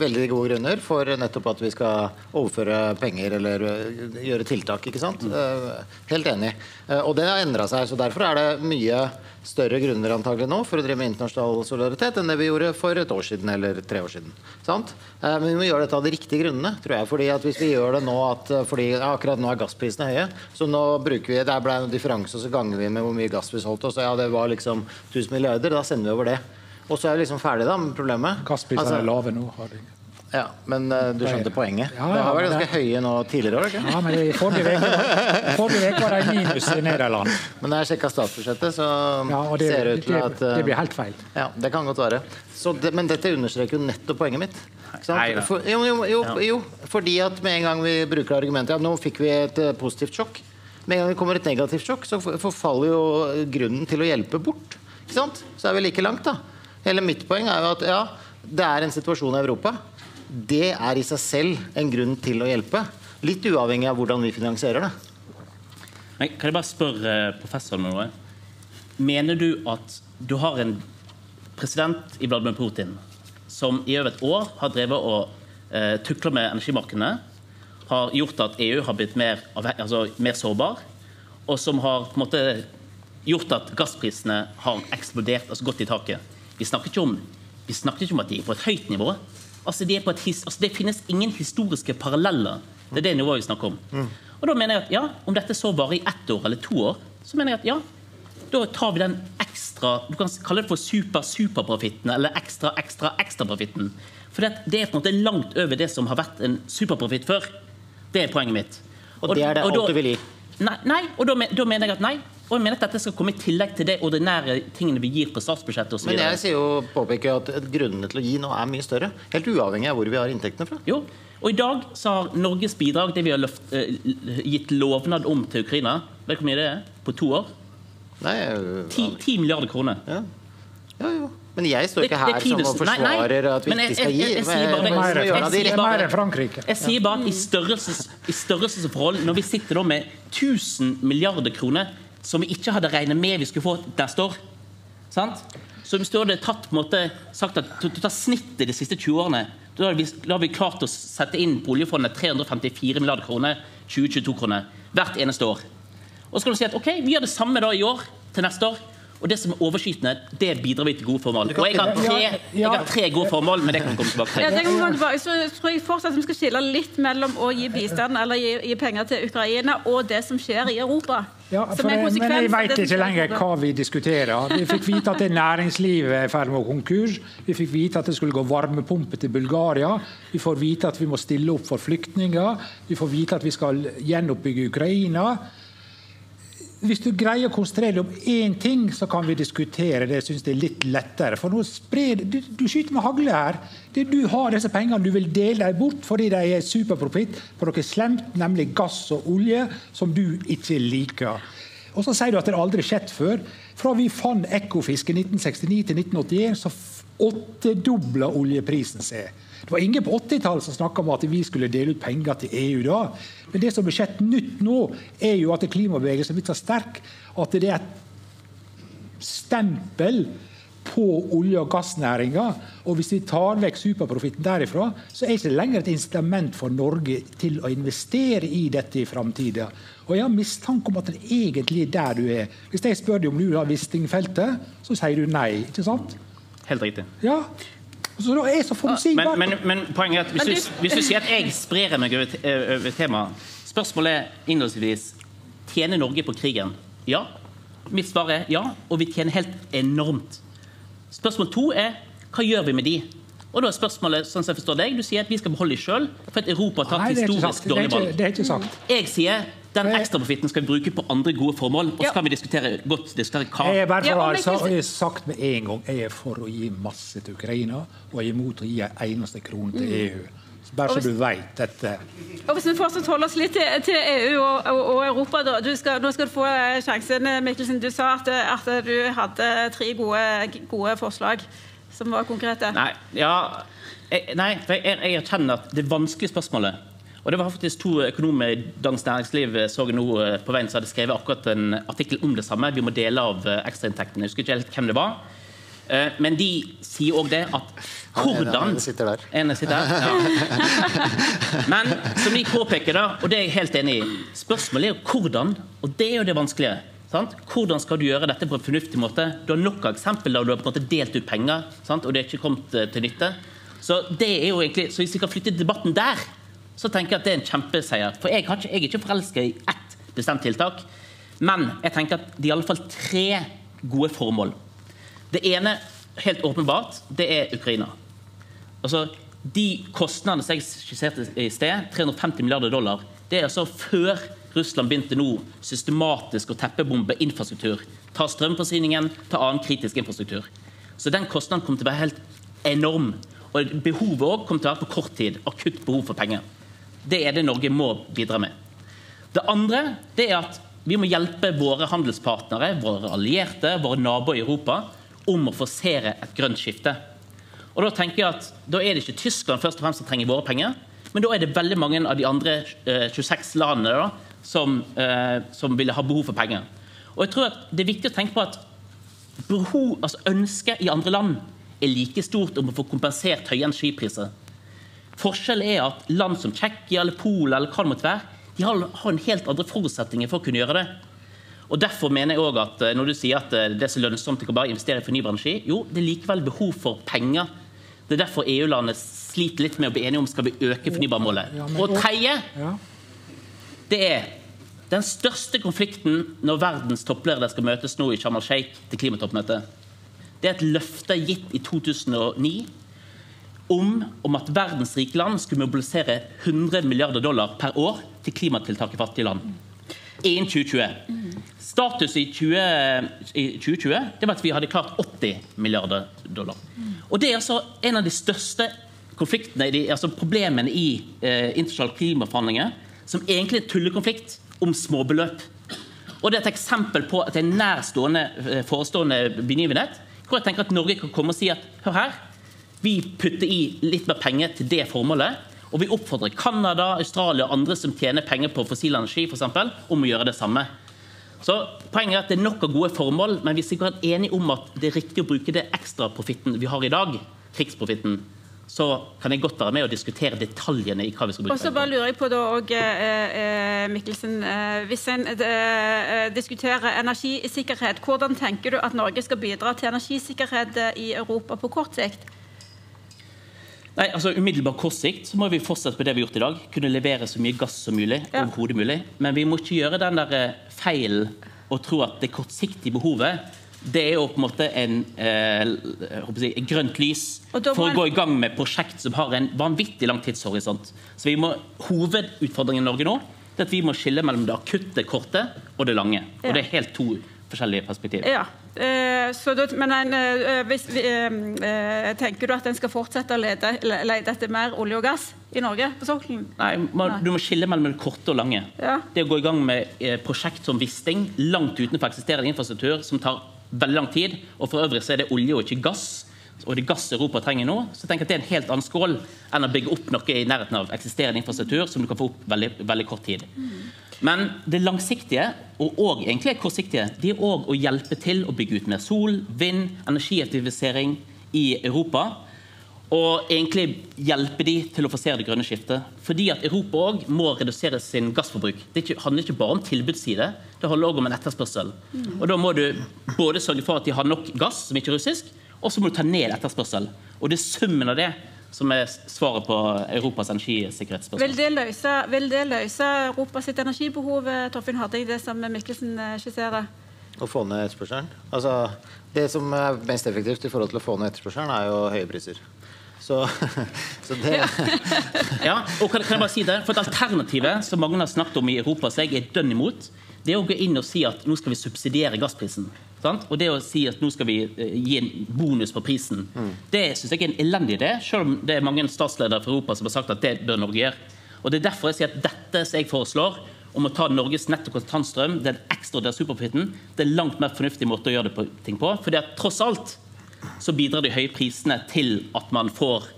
veldig gode grunner for nettopp at vi skal overføre penger eller eh, gjøre tiltak. ikke sant? Mm. Helt enig. Eh, og det har endra seg. så Derfor er det mye større grunner antagelig nå for å drive med internasjonal solidaritet enn det vi gjorde for et år siden eller tre år siden. Sant? Men vi må gjøre dette av de riktige grunnene. tror jeg, fordi at Hvis vi gjør det nå at fordi ja, akkurat nå er gassprisene høye, så nå bruker vi, der ble en differanse, og så ganger vi med hvor mye gass vi solgte. og så ja, Det var liksom 1000 milliarder. Da sender vi over det. Og så er vi liksom ferdig da med problemet. Gassprisene altså, er lave nå. har de ja, Men uh, du skjønte poenget? Ja, det har vært ganske høye nå tidligere år? Ja, men i forrige uke var det minus i Nederland. Men når jeg sjekka statsbudsjettet, så ja, det, ser det ut til at uh, Det blir helt feil. Ja, Det kan godt være. Det, men dette understreker jo nettopp poenget mitt. For, jo, jo, jo, jo, fordi at med en gang vi bruker argumentet at nå fikk vi et uh, positivt sjokk. Med en gang det kommer et negativt sjokk, så forfaller jo grunnen til å hjelpe bort. Ikke sant? Så er vi like langt, da. Hele mitt poeng er jo at ja, det er en situasjon i Europa det er i seg selv en grunn til å hjelpe. Litt uavhengig av hvordan vi finansierer det. Men kan jeg bare spørre professoren noe? Mener du at du har en president i Vladimir Putin som i over et år har drevet og eh, tukla med energimarkedene, har gjort at EU har blitt mer, altså, mer sårbar, og som har måte gjort at gassprisene har eksplodert, altså gått i taket. Vi snakker ikke om, vi snakker ikke om at de er på et høyt nivå, Altså, de altså, det finnes ingen historiske paralleller. Det er det nivået vi snakker om. Mm. Og da mener jeg at ja, Om dette så varer i ett år eller to år, så mener jeg at ja, da tar vi den ekstra Du kan kalle det for super-superprofitten eller ekstra, ekstra, ekstraprofitten. For det, det er på en måte langt over det som har vært en superprofitt før. Det er poenget mitt. Og, og det er det alt du vil gi? Nei, nei og da, da, mener jeg at nei. Og jeg mener at dette skal komme i tillegg til de ordinære tingene vi gir på statsbudsjettet osv. Men jeg sier jo, påpeker at grunnene til å gi nå er mye større. Helt uavhengig av hvor vi har inntektene fra. Jo, og i dag så har Norges bidrag, det vi har løft, uh, gitt lovnad om til Ukraina, vet du hvor mye det er på to år? Nei, 10 milliarder kroner. Ja. ja, jo. Men jeg står ikke her som og forsvarer at vi ikke skal gi. Jeg, sier bare at i størrelsesforhold, når vi sitter med 1000 milliarder kroner som vi ikke hadde regnet med vi skulle få neste år sant? Så hvis du hadde tatt, måte, sagt at du tar snittet de siste 20 årene, da har, vi, vi klart å sette inn på oljefondet 354 milliarder kroner 2022-kroner hvert eneste år. Og så kan du si at ok, vi gjør det samme da i år til neste år. Og det som er overskytende, det bidrar vi til gode formål. Og jeg har tre, jeg har tre gode formål, men det kan vi komme tilbake til. Ja, det kan komme tilbake. Så tror jeg fortsatt vi skal skille litt mellom å gi bistand eller gi, gi penger til Ukraina og det som skjer i Europa. Ja, for, men jeg vet ikke lenger hva vi diskuterer. Vi fikk vite at det næringslivet er i ferd med å konkurs. Vi fikk vite at det skulle gå varmepumpe til Bulgaria. Vi får vite at vi må stille opp for flyktninger. Vi får vite at vi skal gjenoppbygge Ukraina. Hvis du greier å konsentrere deg om én ting, så kan vi diskutere det. Synes det er litt lettere. For nå sprer, du, du skyter med hagle her. Det, du har disse pengene, du vil dele dem bort fordi de er superprofitt på noe slemt, nemlig gass og olje, som du ikke liker. Og så sier du at det aldri skjedd før. Fra vi fant Ekofisk i 1969 til 1981, så åttedobla oljeprisen seg. Det var ingen på 80-tallet som snakka om at vi skulle dele ut penger til EU da. Men det som har skjedd nytt nå, er jo at klimabevegelsen er blitt så sterk at det er et stempel på olje- og gassnæringa. Og hvis vi tar vekk superprofitten derifra, så er det ikke lenger et incitament for Norge til å investere i dette i framtida. Og jeg har mistanke om at det egentlig er der du er. Hvis jeg spør deg om du har Wisting-feltet, så sier du nei. ikke sant? Helt riktig. Ja, så da er så forutsigbar. Men, men, men, poenget er at hvis du, hvis du sier at jeg sprer meg over, over temaet Spørsmålet er innholdsvis tjener Norge på krigen. Ja. Mitt svar er ja, og vi tjener helt enormt. Spørsmål to er hva gjør vi med de? Og da er spørsmålet, sånn som jeg forstår deg, Du sier at vi skal beholde de sjøl, for at Europa har tatt historisk dårlig valg. Det er ikke sagt. Jeg sier den ekstraprofitten skal vi bruke på andre gode formål. Og så kan vi diskutere godt diskutere hva Jeg er bare for jeg har sagt med en gang jeg er for å gi masse til Ukraina, og jeg er imot å gi en eneste krone til EU. Bare så du veit dette. Og Hvis vi fortsatt holder oss litt til, til EU og, og, og Europa da. Skal, nå skal du få eh, sjansen, Mikkelsen. Du sa at, at du hadde tre gode, gode, forslag som var konkrete. Nei, ja, jeg, nei jeg, jeg erkjenner at det vanskelige spørsmålet og Det var faktisk to økonomer i Dagens Næringsliv så nå eh, på veien som hadde skrevet akkurat en artikkel om det samme. Vi må dele av eh, ekstrainntektene. Jeg husker ikke helt hvem det var. Men de sier òg det at hvordan sitter der. Ene sitter der, ja. Men som de påpeker, da, og det er jeg helt enig i Spørsmålet er jo hvordan, og det er jo det vanskelige. Sant? Hvordan skal du gjøre dette på en fornuftig måte? Du har nok av eksempler der du har på en måte delt ut penger, sant? og det er ikke kommet eh, til nytte. Så det er jo egentlig, så hvis vi kan flytte debatten der, så tenker jeg at det er en kjempeseier. For jeg, ikke, jeg er ikke forelska i ett bestemt tiltak, men jeg tenker at det er i alle fall tre gode formål. Det ene, helt åpenbart, det er Ukraina. Altså, de kostnadene som jeg skisserte i sted, 350 milliarder dollar, det er altså før Russland begynte nå systematisk å teppebombe infrastruktur. Ta strømforsyningen, ta annen kritisk infrastruktur. Så den kostnaden kommer til å være helt enorm. Og behovet òg kommer til å være på kort tid. Akutt behov for penger. Det er det Norge må bidra med. Det andre det er at vi må hjelpe våre handelspartnere, våre allierte, våre naboer i Europa om å forsere et grønt skifte. Og Da tenker jeg at da er det ikke Tyskland først og fremst som trenger våre penger, men da er det veldig mange av de andre 26 eh, landene da, som, eh, som vil ha behov for penger. Og jeg tror at Det er viktig å tenke på at behov, altså ønsket i andre land er like stort om å få kompensert høye energipriser. Forskjellen er at land som Tsjekkia eller Polen eller hva det måtte være, de har, har en helt andre forutsetninger for å kunne gjøre det. Og Derfor mener jeg også at eh, når du sier at det er så lønnsomt å bare investere i fornybar energi, jo, det er likevel behov for penger det er derfor EU-landene sliter litt med å bli enige om skal vi øke fornybarmålet. Og tredje, det er den største konflikten når verdens toppledere skal møtes nå i Sharm el-Sheikh til klimatoppmøtet. Det er et løfte gitt i 2009 om, om, at verdens rike land skulle mobilisere 100 milliarder dollar per år til klimatiltak i fattige land innen 2020. Status i, 20, i 2020 det var at vi hadde klart 80 milliarder dollar. Og Det er altså en av de største konfliktene, altså problemene i eh, internasjonale klimaforhandlinger, som egentlig er en tullekonflikt om småbeløp. Og Det er et eksempel på at en nærstående eh, forestående begivenhet hvor jeg tenker at Norge kan komme og si at hør her, vi putter i litt mer penger til det formålet. Og vi oppfordrer Canada, Australia og andre som tjener penger på fossil energi, for eksempel, om å gjøre det samme. Så Poenget er at det er nok av gode formål, men vi er enige om at det er riktig å bruke det ekstraprofitten vi har i dag, krigsprofitten, så kan jeg godt være med og diskutere detaljene i hva vi skal bruke. Og så bare lurer jeg på da, og, eh, eh Mikkelsen, eh, Hvis en diskuterer energisikkerhet, hvordan tenker du at Norge skal bidra til energisikkerhet i Europa på kort sikt? Nei, altså umiddelbar kort sikt så må vi fortsette på det vi har gjort i dag. Kunne levere så mye gass som mulig. Ja. overhodet mulig. Men vi må ikke gjøre den der feil feilen å tro at det kortsiktige behovet det er jo på en måte en, eh, si, grønt lys for å gå i gang med prosjekt som har en vanvittig lang tidshorisont. Så vi må, Hovedutfordringen i Norge nå er at vi må skille mellom det akutte kortet og det lange. Og det er helt to forskjellige perspektiver. Ja. Eh, da, men en, eh, hvis, eh, tenker du at en skal fortsette å lete, lete etter mer olje og gass i Norge på sokkelen? Nei, man, du må skille mellom det korte og lange. Ja. Det å gå i gang med prosjekt som Wisting, langt utenfor eksisterende infrastruktur, som tar veldig lang tid, og for øvrig så er det olje og ikke gass og det gass Europa trenger nå, så jeg at det er en helt annen skål enn å bygge opp noe i nærheten av eksisterende infrastruktur som du kan få opp veldig, veldig kort tid. Mm. Men det langsiktige, og også egentlig kortsiktige, det er òg å hjelpe til å bygge ut mer sol, vind, energieffektivisering i Europa. Og egentlig hjelpe de til å forsere det grønne skiftet. Fordi at Europa òg må redusere sin gassforbruk. Det handler ikke bare om tilbudsside, det handler òg om en etterspørsel. Og Da må du både sørge for at de har nok gass, som ikke er russisk, og så må du ta ned etterspørsel. Og det er summen av det som er svaret på Europas energisikkerhetsspørsmål. Vil det løse, vil det løse Europas energibehov, Torfinn Harding, det som Mikkelsen eh, skisserer? Å få ned etterspørselen? Altså, det som er mest effektivt i forhold til å få ned etterspørselen, er jo høye priser. Så, så det ja. ja. og kan, kan, jeg bare si det? For et Alternativet som mange har snakket om i Europa, som jeg er dønn imot, det er å gå inn og si at nå skal vi subsidiere gassprisen. Og det å si at nå skal vi eh, gi en bonus på prisen, mm. det syns jeg er en elendig idé, selv om det er mange statsledere fra Europa som har sagt at det bør Norge gjøre. Og Det er derfor jeg sier at dette som jeg foreslår, om å ta Norges netto kontantstrøm, den ekstraordinære superprofitten, det er langt mer fornuftig måte å gjøre det på, ting på. fordi at tross alt så bidrar de høye prisene til at man får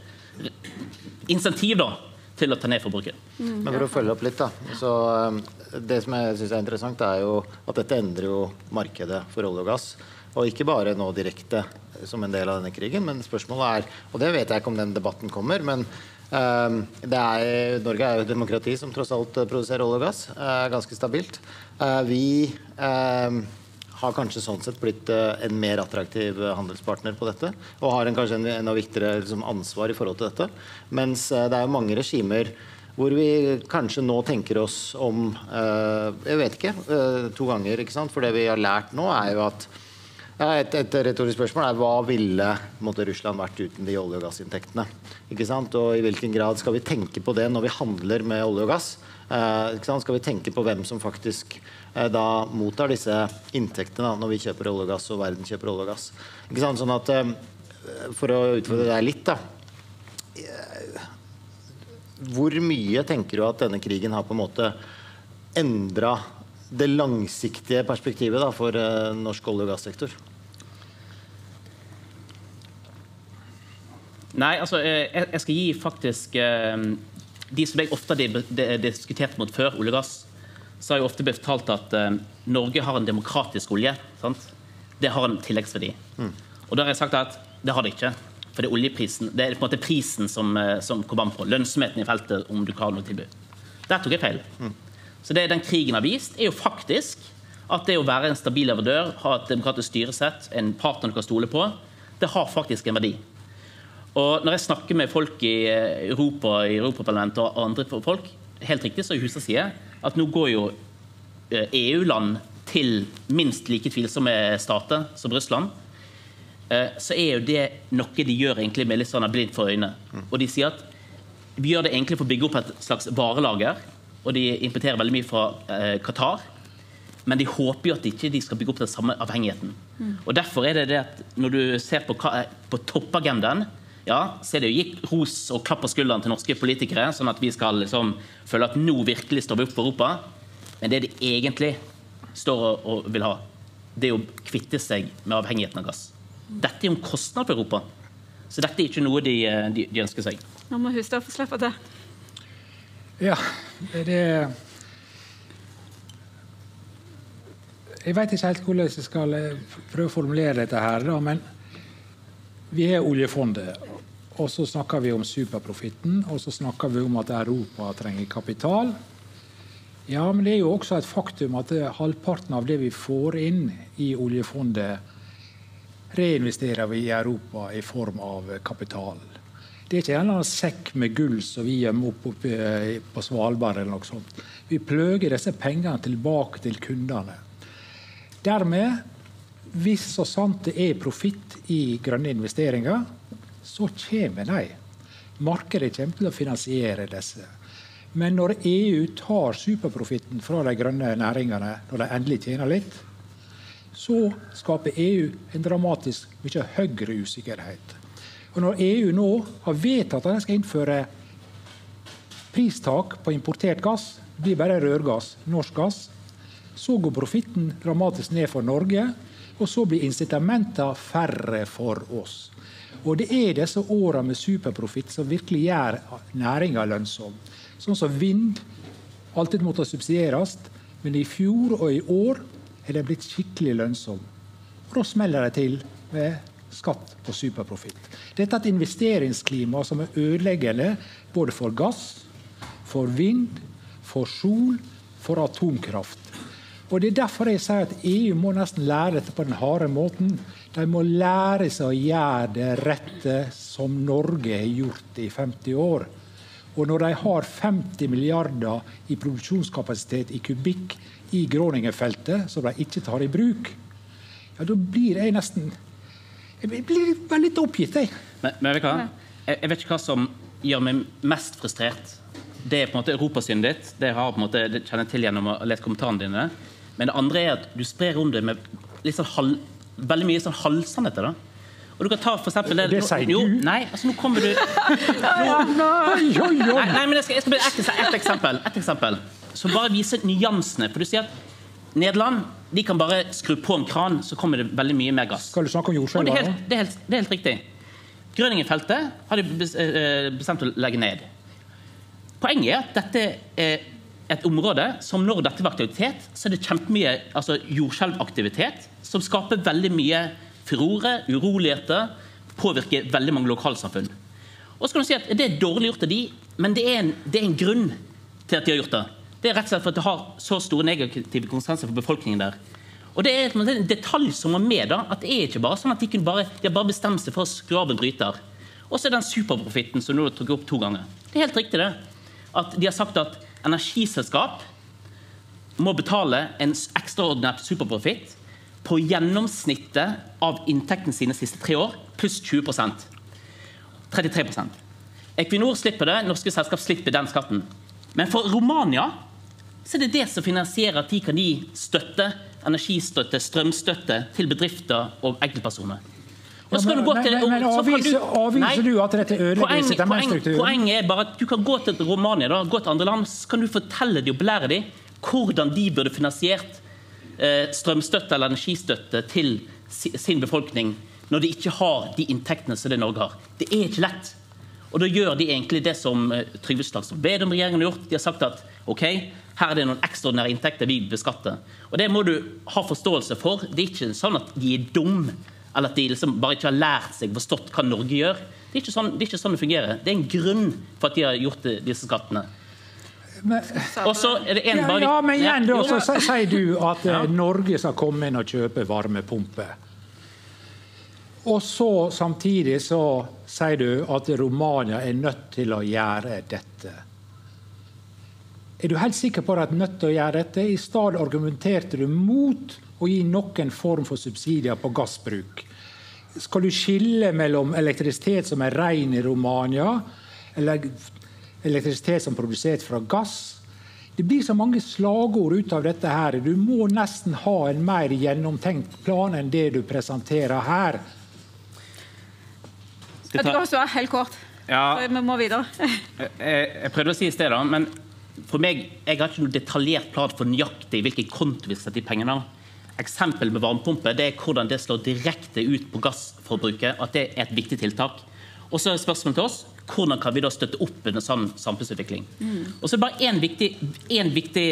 insentiv da, til å ta ned forbruket. Mm. Men for å følge opp litt, da. Så, um, det som jeg synes er interessant, er jo at dette endrer jo markedet for olje og gass. Og ikke bare nå direkte som en del av denne krigen, men spørsmålet er Og det vet jeg ikke om den debatten kommer, men um, er, Norge er jo et demokrati som tross alt produserer olje og gass. Uh, ganske stabilt. Uh, vi har kanskje sånn sett blitt eh, en mer attraktiv eh, handelspartner på dette. Og har en, kanskje en enda viktigere liksom, ansvar i forhold til dette. Mens eh, det er jo mange regimer hvor vi kanskje nå tenker oss om Jeg vet ikke. To ganger. ikke sant? For det vi har lært nå, er jo at et, et retorisk spørsmål er hva ville måtte Russland vært uten de olje- og gassinntektene? Ikke sant? Og I hvilken grad skal vi tenke på det når vi handler med olje og gass? Sant? Skal vi tenke på hvem som faktisk Eh, da mottar disse inntektene når vi kjøper olje og gass og verden kjøper olje og gass. Ikke sant? Sånn at, eh, For å utfordre deg litt, da. Eh, hvor mye tenker du at denne krigen har på en måte endra det langsiktige perspektivet da, for norsk olje- og gassektor? Nei, altså jeg, skal gi faktisk De som jeg ofte har diskutert mot før, olje og gass, så har jeg ofte fortalt at uh, Norge har en demokratisk olje. Sant? Det har en tilleggsverdi. Mm. Og da har jeg sagt at det har det ikke. For det er oljeprisen. Det er på en måte prisen som, uh, som kommer an på. Lønnsomheten i feltet, om du har noe tilbud. Der tok jeg feil. Mm. Så det den krigen har vist, er jo faktisk at det å være en stabil leverandør, ha et demokratisk styresett, en partner du kan stole på, det har faktisk en verdi. Og når jeg snakker med folk i eh, Europa, i Europaparlamentet og andre folk, helt riktig, så Hustad sier, at nå går jo EU-land eh, e til minst like tvilsomme stater som Russland. Eh, så er jo det noe de gjør egentlig med litt sånn blindt for øynene. Og de sier at vi gjør det egentlig for å bygge opp et slags varelager. Og de importerer veldig mye fra eh, Qatar. Men de håper jo at de ikke skal bygge opp den samme avhengigheten. Og Derfor er det det at når du ser på, på toppagendaen, ja, så er det jo gitt ros og klapp på skulderen til norske politikere, sånn at vi skal liksom føle at nå virkelig står vi opp for Europa. Men det de egentlig står og vil ha, det er å kvitte seg med avhengigheten av gass. Dette er jo en kostnad for Europa. Så dette er ikke noe de, de, de ønsker seg. Nå må Hustad få slippe til. Ja, det Jeg vet ikke helt hvordan jeg skal prøve å formulere dette her, men vi har oljefondet. Og så snakker vi om superprofitten, og så snakker vi om at Europa trenger kapital. Ja, men det er jo også et faktum at halvparten av det vi får inn i oljefondet, reinvesterer vi i Europa i form av kapital. Det er ikke en eller annen sekk med gull som vi gjemmer opp, opp på Svalbard. eller noe sånt. Vi pløger disse pengene tilbake til kundene. Dermed, hvis så sant det er profitt i grønne investeringer, så kommer de. Markedet kommer til å finansiere disse. Men når EU tar superprofitten fra de grønne næringene, når de endelig tjener litt, så skaper EU en dramatisk mye høyere usikkerhet. Og Når EU nå har vedtatt at de skal innføre pristak på importert gass, det blir bare rørgass, norsk gass, så går profitten dramatisk ned for Norge. Og så blir incitamentene færre for oss. Og det er disse åra med superprofitt som virkelig gjør næringa lønnsom. Sånn som vind alltid måtte subsidieres, men i fjor og i år er det blitt skikkelig lønnsom. Og da smeller det til med skatt på superprofitt. Dette er et investeringsklima som er ødeleggende både for gass, for vind, for sol, for atomkraft. Og Det er derfor jeg sier at EU må nesten lære dette på den harde måten. De må lære seg å gjøre det rette som Norge har gjort i 50 år. Og når de har 50 milliarder i produksjonskapasitet i kubikk i Groningen-feltet, som de ikke tar i bruk, ja, da blir jeg nesten Jeg blir veldig oppgitt, jeg. Men, men vet jeg, jeg vet ikke hva som gjør meg mest frustrert. Det er på en måte europasynet ditt. Det, har på en måte, det kjenner jeg til gjennom å lese kommentarene dine. Men det andre er at du sprer om det med sånn halv, veldig mye sånn halvsannheter. da. Og du kan ta for eksempel, det, det sier du? Nei, altså nå kommer du nå, Oi, oi, oi. Nei, nei, men jeg skal, jeg skal bare ett et eksempel, et eksempel. Som bare viser nyansene. For du sier at Nederland de kan bare skru på en kran, så kommer det veldig mye mer gass. Skal du snakke om jordskjelv? det helt, det det er helt riktig. Grønningen-feltet har de eh, bestemt å legge ned. Poenget er at dette er et område som når dette var aktivitet, så er det kjempemye altså jordskjelvaktivitet som skaper veldig mye furore, uroligheter, påvirker veldig mange lokalsamfunn. Og så kan du si at Det er dårlig gjort av de, men det er, en, det er en grunn til at de har gjort det. Det er rett og slett for at det har så store negative konsekvenser for befolkningen der. Og Det er en detalj som var med. da, at Det er ikke bare sånn at de, kunne bare, de har bare bestemt seg for å skru av en bryter. Og så er den superprofitten som du har trukket opp to ganger. Det er helt riktig det. At de har sagt at energiselskap må betale en ekstraordinær superprofitt på gjennomsnittet av inntektene sine siste tre år, pluss 20% 33% Equinor slipper det, norske selskap slipper den skatten. Men for Romania så er det det som finansierer at de kan gi støtte, energistøtte, strømstøtte til bedrifter og enkeltpersoner. Og så kan du gå til- men- avviser- du at dette ødelegger incitamentstrukturen? poeng- Poenget er bare at du kan gå til Romania, da, gå til andre land, så kan du fortelle dem og belære dem hvordan de burde finansiert eh, strømstøtte eller energistøtte til sin befolkning når de ikke har de inntektene som det Norge har. Det er ikke lett. Og da gjør de egentlig det som eh, Trygve Slagsvold Vedum-regjeringen har gjort. De har sagt at ok, her er det noen ekstraordinære inntekter vi beskatter. Og Det må du ha forståelse for. Det er ikke sånn at de er dumme, eller at de liksom bare ikke har lært seg forstått hva Norge gjør. Det er ikke sånn det, er ikke sånn det fungerer. Det er en grunn for at de har gjort disse skattene. Og så er det en Ja, bare ja, men igjen da, så si- sier du at eh, Ja. Norge skal komme inn og kjøpe varmepumpe. Og så samtidig så sier du at Romania er nødt til å gjøre dette. Er du helt sikker på at de er nødt til å gjøre dette? I stedet argumenterte du mot å gi noen form for subsidier på gassbruk. Skal du skille mellom elektrisitet som er ren i Romania, eller elektrisitet som er produsert fra gass? Det blir så mange slagord ut av dette. her. Du må nesten ha en mer gjennomtenkt plan enn det du presenterer her. Skal du kan svare helt kort. Ja. Vi må videre. Jeg, jeg prøvde å si i sted, da, men for meg, jeg har ikke noe detaljert plan for nøyaktig hvilken konto vi setter i pengene. Eksempel med varmepumpe det er hvordan det slår direkte ut på gassforbruket. At det er et viktig tiltak. Og så er spørsmålet til oss hvordan kan vi da støtte opp under sånn samfunnsutvikling. Og så er det bare én viktig, en viktig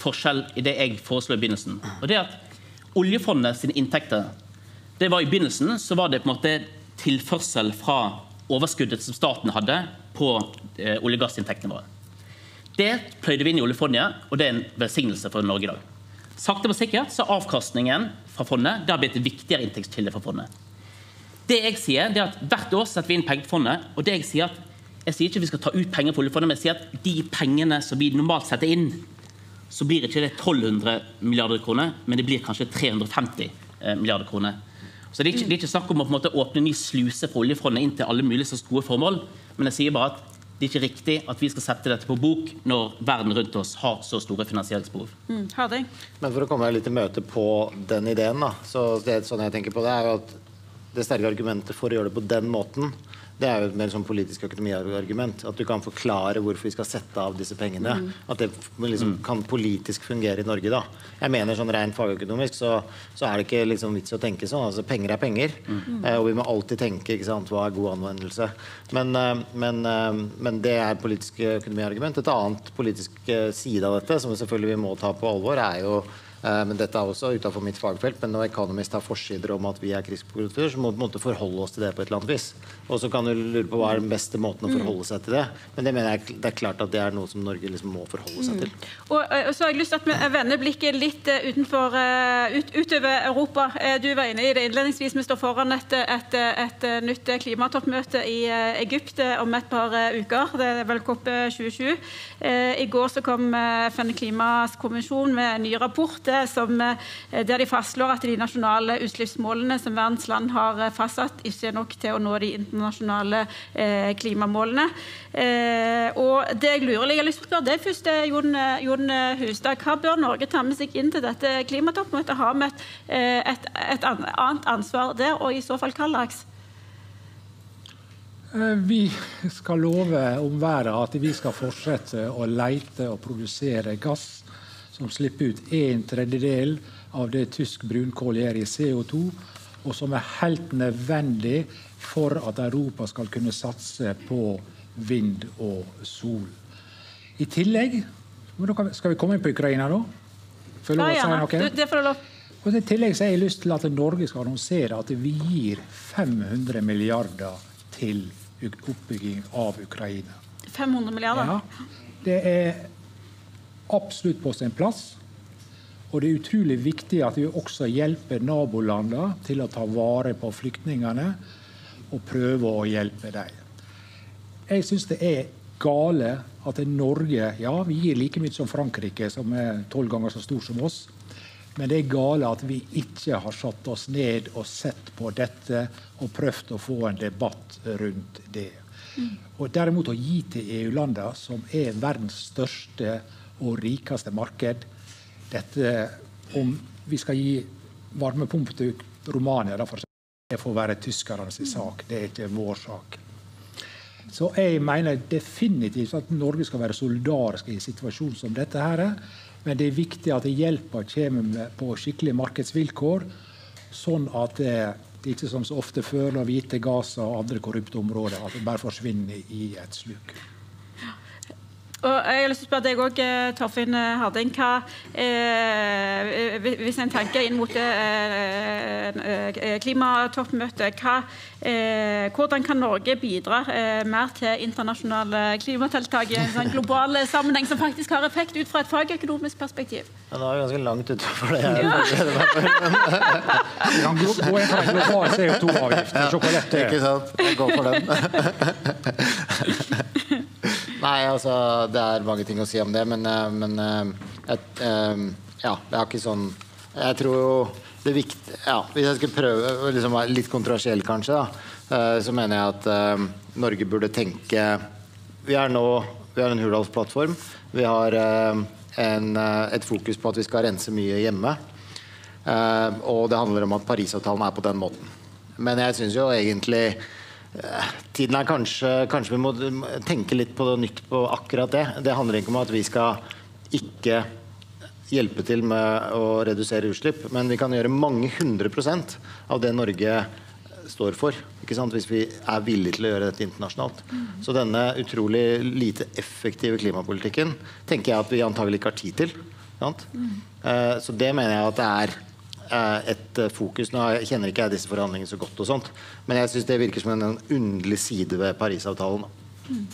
forskjell i det jeg foreslo i begynnelsen. Og det er at oljefondet sine inntekter det var I begynnelsen så var det på en måte tilførsel fra overskuddet som staten hadde på eh, olje- og gassinntektene våre. Det pløyde vi inn i oljefondet, og det er en velsignelse for Norge i dag. Sakte, men sikkert så er avkastningen fra fondet det har blitt en viktigere inntektskilde for fondet. Det jeg sier, det er at Hvert år setter vi inn penger på fondet. og det Jeg sier at jeg sier ikke vi skal ta ut penger fra oljefondet, men jeg sier at de pengene som vi normalt setter inn, så blir ikke det 1200 milliarder kroner, men det blir kanskje 350 eh, milliarder kroner. Så Det er ikke, det er ikke snakk om å på en måte åpne en ny sluse fra oljefondet inn til alle mulige slags gode formål, men jeg sier bare at det er ikke riktig at vi skal sette dette på bok når verden rundt oss har så store finansieringsbehov. Mm. Men for å komme deg litt i møte på den ideen, da, så det, sånn jeg tenker på det, er jo at det sterke argumentet for å gjøre det på den måten, det er jo et mer sånn politisk økonomiargument. At du kan forklare hvorfor vi skal sette av disse pengene. At det liksom kan politisk fungere i Norge. da. Jeg mener sånn Rent fagøkonomisk så, så er det ikke liksom vits å tenke sånn. altså Penger er penger. Eh, og vi må alltid tenke ikke sant, hva er god anvendelse. Men, eh, men, eh, men det er politisk økonomiargument. Et annet politisk eh, side av dette, som selvfølgelig vi må ta på alvor, er jo Men dette er også utenfor mitt fagfelt. Men når Economist har forsider om at vi er krigsproduktører, så må vi måtte forholde oss til det på et eller annet vis. Og så kan du lure på hva er den beste måten å forholde seg til det. Men det mener jeg det er klart at det er noe som Norge liksom må forholde seg til. Og, og, så har jeg lyst til at vi vender blikket litt eh, utenfor, eh, ut, utover Europa. Eh, Du var inne i det innledningsvis. Vi står foran et, et, et, nytt klimatoppmøte i eh, Egypt eh, om et par eh, uker. Det er vel COP 2020. Eh, I går så kom eh, FN klimakonvensjon med en ny rapport møte som, der de fastslår at de nasjonale utslippsmålene som verdens land har fastsatt, ikke er nok til å nå de internasjonale klimamålene. Og det jeg lurer jeg har lyst til å spørre det først, Jon, Jon Hustad, Hva bør Norge ta med seg inn til dette klimatoppmøtet? Har vi et, et, et annet ansvar der, og i så fall hva slags? Eh, vi skal love om været at vi skal fortsette å leite og produsere gass som slipper ut en tredjedel av det tysk brunkål gjør i CO2, og som er helt nødvendig for at Europa skal kunne satse på vind og sol. I tillegg Skal vi komme inn på Ukraina nå? Får jeg lov å si noe? Det får lov. Og I tillegg så har jeg lyst til at Norge skal annonsere at vi gir 500 milliarder til oppbygging av Ukraina. 500 milliarder? Ja, Det er absolutt på sin plass. Og det er utrolig viktig at vi også hjelper nabolandene til å ta vare på flyktningene og prøve å hjelpe dem. Jeg syns det er gale at Norge ja, vi gir like mye som Frankrike, som er tolv ganger så stor som oss. Men det er gale at vi ikke har satt oss ned og sett på dette og prøvd å få en debatt rundt det. Mm. Og Derimot å gi til EU-landene, som er verdens største og rikeste marked dette Om vi skal gi varmepumpe til Romania, da for det får være tyskernes sak, det er ikke vår sak. Så jeg mener definitivt at Norge skal være solidarisk i en situasjon som dette. her, men det er viktig at hjelpa kommer på skikkelige markedsvilkår, sånn at det, det ikke som så ofte før når vi gitt Gaza og andre korrupte områder, at det bare forsvinner i et sluk. Og jeg har lyst til å spørre deg òg, eh, Torfinn Harding. Hva, eh, hvis en tenker inn mot eh, eh, klimatoppmøtet, hva, eh, hvordan kan Norge bidra eh, mer til internasjonale klimatiltak i en sånn global sammenheng som faktisk har effekt ut fra et fagøkonomisk perspektiv? Ja, det er ganske langt utenfor det. Ja. kan gå for en global CO2-avgift. Ja, ikke sant. Gå for den. Nei, altså det er mange ting å si om det, men, eh, men et, eh, eh, ja, jeg har ikke sånn Jeg tror jo det viktige ja, Hvis jeg skulle prøve liksom være litt kontroversiell, kanskje, da, så mener jeg at Norge burde tenke Vi er nå vi har en Hurdalsplattform. Vi har en, et fokus på at vi skal rense mye hjemme. og det handler om at Parisavtalen er på den måten. Men jeg syns jo egentlig Tiden er kanskje, kanskje vi må tenke litt på det nytt på akkurat det. Det handler ikke om at vi skal ikke hjelpe til med å redusere utslipp, men vi kan gjøre mange hundre prosent av det Norge står for. Hvis vi er villige til å gjøre dette internasjonalt. Så denne utrolig lite effektive klimapolitikken tenker jeg at vi antagelig ikke har tid til. Sant? Eh, så det mener jeg at det er et eh, fokus. Nå kjenner ikke jeg disse forhandlingene så godt, og sånt, men jeg syns det virker som en underlig side ved Parisavtalen. Mm.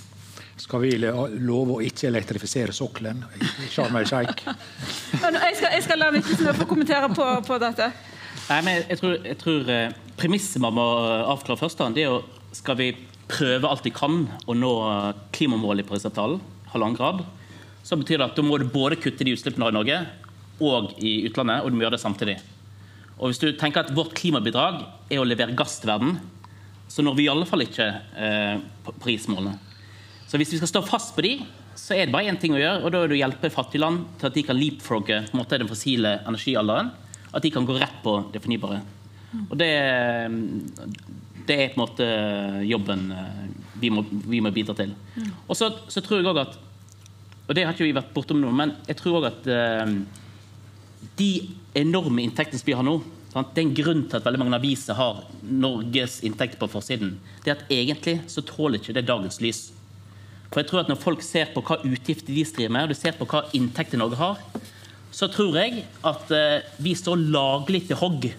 Skal vi love å ikke elektrifisere sokkelen Sharm el Sheikh? jeg, skal, jeg skal la Mikkelsen få kommentere på, på, dette. Nei, men jeg tror, jeg tror eh, Premisset man må avklare først, det er jo skal vi prøve alt vi kan å nå klimamålet i Parisavtalen, halvannen grad, så betyr det at da må du både kutte de utslippene i Norge og i utlandet, og du må gjøre det samtidig. Og hvis du tenker at Vårt klimabidrag er å levere gass til verden, så når vi i alle fall ikke eh, prismålene. Så hvis vi skal stå fast på de, så er det bare én ting å gjøre, og da er det å hjelpe fattige land til at de kan leapfrogge på en måte, den fossile energialderen. At de kan gå rett på det fornybare. Og det, det er på en måte jobben eh, vi må, vi må bidra til. Og så, så tror jeg òg at Og det har ikke vi vært bortom nå, men jeg tror òg at eh, de enorme inntektene som vi har nå Det er en grunn til at veldig mange aviser har Norges inntekter på forsiden. Det er at egentlig så tåler ikke det dagens lys. For jeg tror at Når folk ser på hva utgifter de driver med, og de ser på hva inntekter Norge har, så tror jeg at uh, vi står laglig til hogg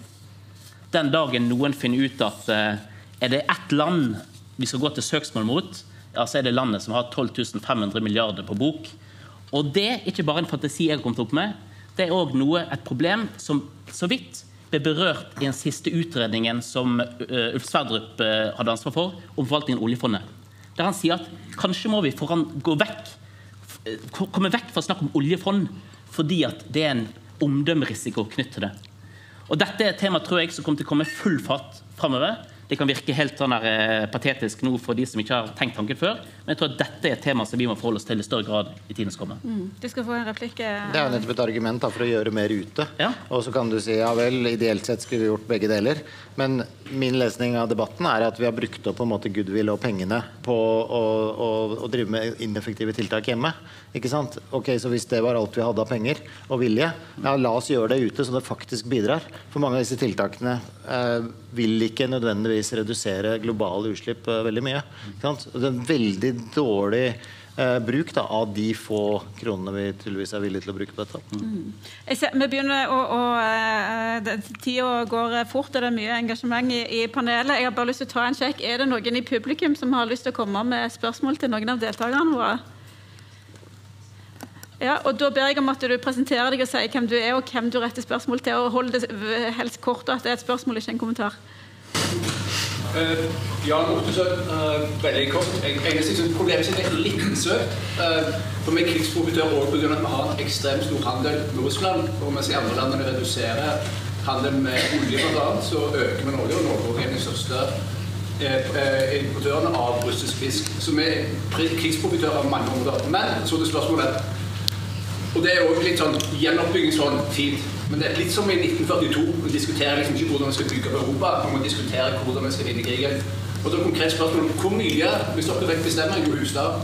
den dagen noen finner ut at uh, er det ett land vi skal gå til søksmål mot, ja, så er det landet som har 12 500 milliarder på bok. Og det er ikke bare en fantasi jeg har kommet opp med det er òg et problem som så vidt ble berørt i den siste utredningen som uh, Ulf Sverdrup uh, hadde ansvar for, om forvaltningen av oljefondet. Der han sier at kanskje må vi vekk, komme vekk fra snakk om oljefond fordi det er en omdømmerisiko knyttet til det. Og Dette er et tema tror jeg, som kommer til å komme full fart framover. Det kan virke helt sånn der, eh, patetisk nå for de som ikke har tenkt tanken før, men jeg tror at dette er et tema som vi må forholde oss til i større grad i tiden som kommer. Mm. Du skal få en replikk. Eh. Det er jo nettopp et argument da, for å gjøre mer ute. Ja. Og så kan du si ja vel, ideelt sett skulle vi gjort begge deler. Men min lesning av debatten er at vi har brukt opp på en måte goodwill og pengene på å, å, å drive med ineffektive tiltak hjemme. Ikke sant? Ok, Så hvis det var alt vi hadde av penger og vilje, ja, la oss gjøre det ute så det faktisk bidrar. For mange av disse tiltakene eh, vil ikke nødvendigvis redusere globale utslipp eh, veldig mye. Det er en veldig dårlig eh, bruk da, av de få kronene vi tydeligvis er villige til å bruke på dette. Mm. Ser, vi begynner å, å uh, Tida går fort, og det er mye engasjement i, i, panelet. Jeg har bare lyst til å ta en sjekk. Er det noen i publikum som har lyst til å komme med spørsmål til noen av deltakerne våre? Ja, og Da ber jeg om at du presenterer deg og sier hvem du er og hvem du retter spørsmål til. og Hold det helst kort, og at det er et spørsmål, ikke en kommentar. Uh, Jan Ottesø, uh, veldig kort. Jeg, jeg synes Problemstillingen er litt søkt. Uh, for vi er krigsprofitører òg pga. at vi har en ekstremt stor handel med Russland. Og mens i andre landene reduserer handel med olje, bl.a., så øker vi Norge. Og Norge er den største importørene av russisk fisk. Så vi er krigsprofitører av mange områder. Men så til spørsmålet og det er òg litt sånn gjenoppbyggingsfond tid. Men det er litt som i 1942. Vi diskuterer liksom ikke hvordan vi skal bygge Europa, vi må diskutere hvordan vi skal vinne krigen. Og da konkret spørsmål hvor mye, hvis dere vet bestemmer, Jo Hustad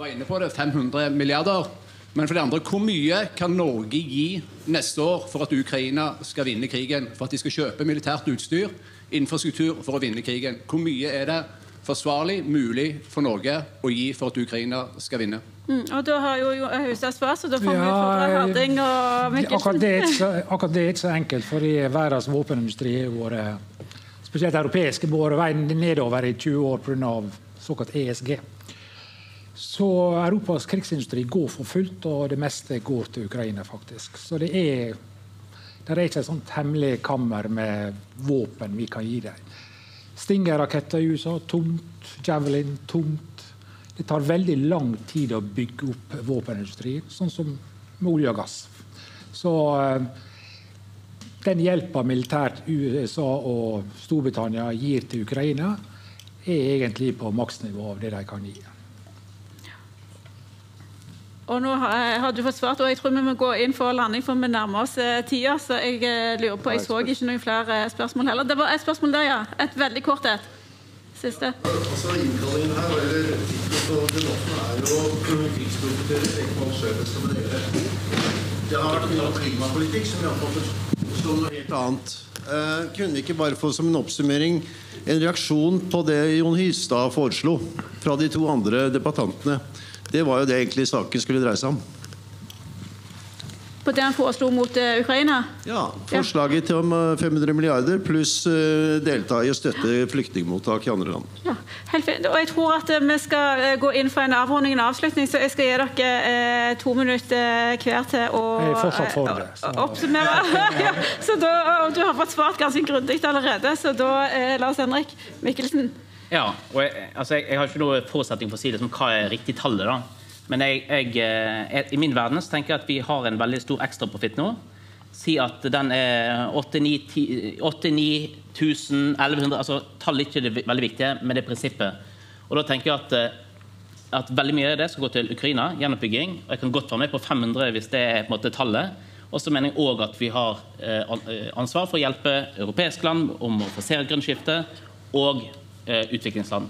var inne på det, 500 milliarder. Men for det andre, hvor mye kan Norge gi neste år for at Ukraina skal vinne krigen? For at de skal kjøpe militært utstyr, infrastruktur, for å vinne krigen? Hvor mye er det forsvarlig, mulig for Norge å gi for at Ukraina skal vinne? Mm, og Da har jo Hustad svar, så da får vi utfordre Harding og Mikkelsen. Akkurat det, akkurat det er ikke så enkelt, fordi verdens våpenindustri har vært, spesielt europeisk, vært veien nedover i 20 år pga. såkalt ESG. Så Europas krigsindustri går for fullt, og det meste går til Ukraina, faktisk. Så det er, det er ikke et sånt hemmelig kammer med våpen vi kan gi dem. Stinger-raketter i USA tomt. Javelin tomt. Det tar veldig lang tid å bygge opp våpenindustrien, sånn som med olje og gass. Så eh, den hjelpa militært USA og Storbritannia gir til Ukraina, er egentlig på maksnivå av det de kan gi. Og nå har, du fått svart, og jeg tror vi må gå inn for landing, for vi nærmer oss eh, tida. Så jeg eh, lurer på Jeg så ikke noen flere spørsmål heller. Det var et spørsmål der, ja. Et veldig kort et siste? Altså, Innkallingen her, eller på debatten, er jo 'Krigsprofitører Ekman Sjøbest som dere'. Det har vært mye klimapolitikk som iallfall forstår noe helt annet. Eh, kunne vi ikke bare få som en oppsummering en reaksjon på det Jon Hystad foreslo fra de to andre debattantene? Det var jo det egentlig saken skulle dreie seg om på det han foreslo mot uh, Ukraina? Ja. Forslaget til om 500 eh, milliarder pluss uh, delta i å støtte flyktningmottak i andre land. Ja, helt fint. Og jeg tror at vi skal gå inn for en avrunding og avslutning, så jeg skal gi dere to minutter hver til å det, så. oppsummere. ja, så da, og du har fått svart ganske grundig allerede, så da Lars Henrik Mikkelsen. Ja, og jeg, altså jeg, jeg har ikke noe forutsetning for å si det som hva er riktig tallet. da men jeg, jeg, jeg, i min verden så tenker jeg at vi har en veldig stor ekstraprofitt nå. Si at den er 8000, 1100 altså Tall er ikke det veldig viktige, men det er prinsippet. Og da tenker jeg at, eh, at veldig mye av det skal gå til Ukraina, gjenoppbygging. og Jeg kan godt være med på 500 hvis det er på en måte tallet. Og så mener jeg òg at vi har eh, eh, ansvar for å hjelpe europeiske land om å forsere grønt skifte, og utviklingsland.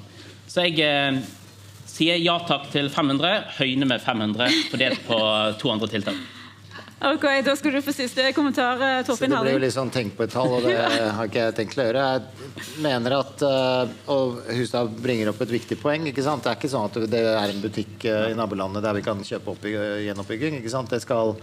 Så jeg sier ja takk til 500, høyne med 500, fordelt på to andre tiltak. Ok, Da skal du få siste kommentar, eh, Torfinn Halling. Det blir litt sånn tenk på et tall, og det har ikke jeg tenkt til å gjøre. Jeg mener at, eh, og Hustad bringer opp et viktig poeng. ikke sant? Det er ikke sånn at det er en butikk eh, i nabolandet der vi kan kjøpe opp gjenoppbygging. ikke sant? Det skal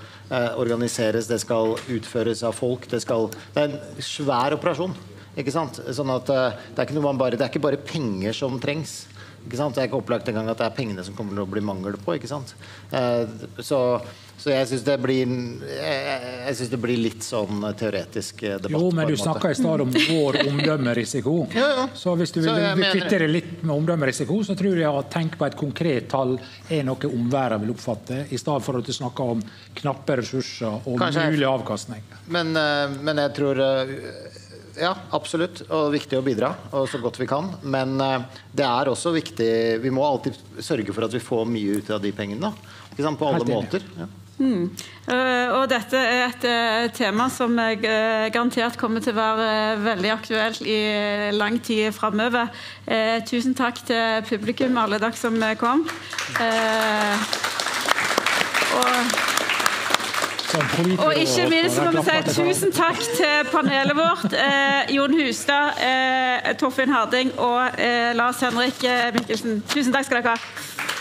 organiseres, det skal utføres av folk. Det, skal, det er en svær operasjon. ikke sant? Sånn at det er ikke, bare, det er ikke bare penger som trengs. Ikke sant? Det er ikke opplagt engang at det er pengene som kommer til å bli mangel på. ikke sant? Eh, så, så jeg syns det, synes det blir litt sånn teoretisk eh, debatt. Jo, men du snakka i stad om vår omdømmerisiko. Ja, ja. Så hvis du vil kvitte deg litt med omdømmerisiko, så tror jeg at tenk på et konkret tall er noe omverdenen vil oppfatte, i stedet for at du snakker om knappe ressurser og Kanskje mulig avkastning. Men, eh, men jeg tror eh, Ja, absolutt. Og viktig å bidra og så godt vi kan. Men eh, det er også viktig Vi må alltid sørge for at vi får mye ut av de pengene. Ikke sant? På alle Helt måter. Ja. Eh, og dette er et eh, tema som jeg garantert kommer til å være veldig aktuelt i lang tid framover. Eh, tusen takk til publikum, alle dere som kom. Eh, og Og ikke minst må vi si tusen takk til panelet vårt. Eh, Jon Hustad, eh, Torfinn Harding og eh, Lars Henrik eh, Mikkelsen. Tusen takk skal dere ha.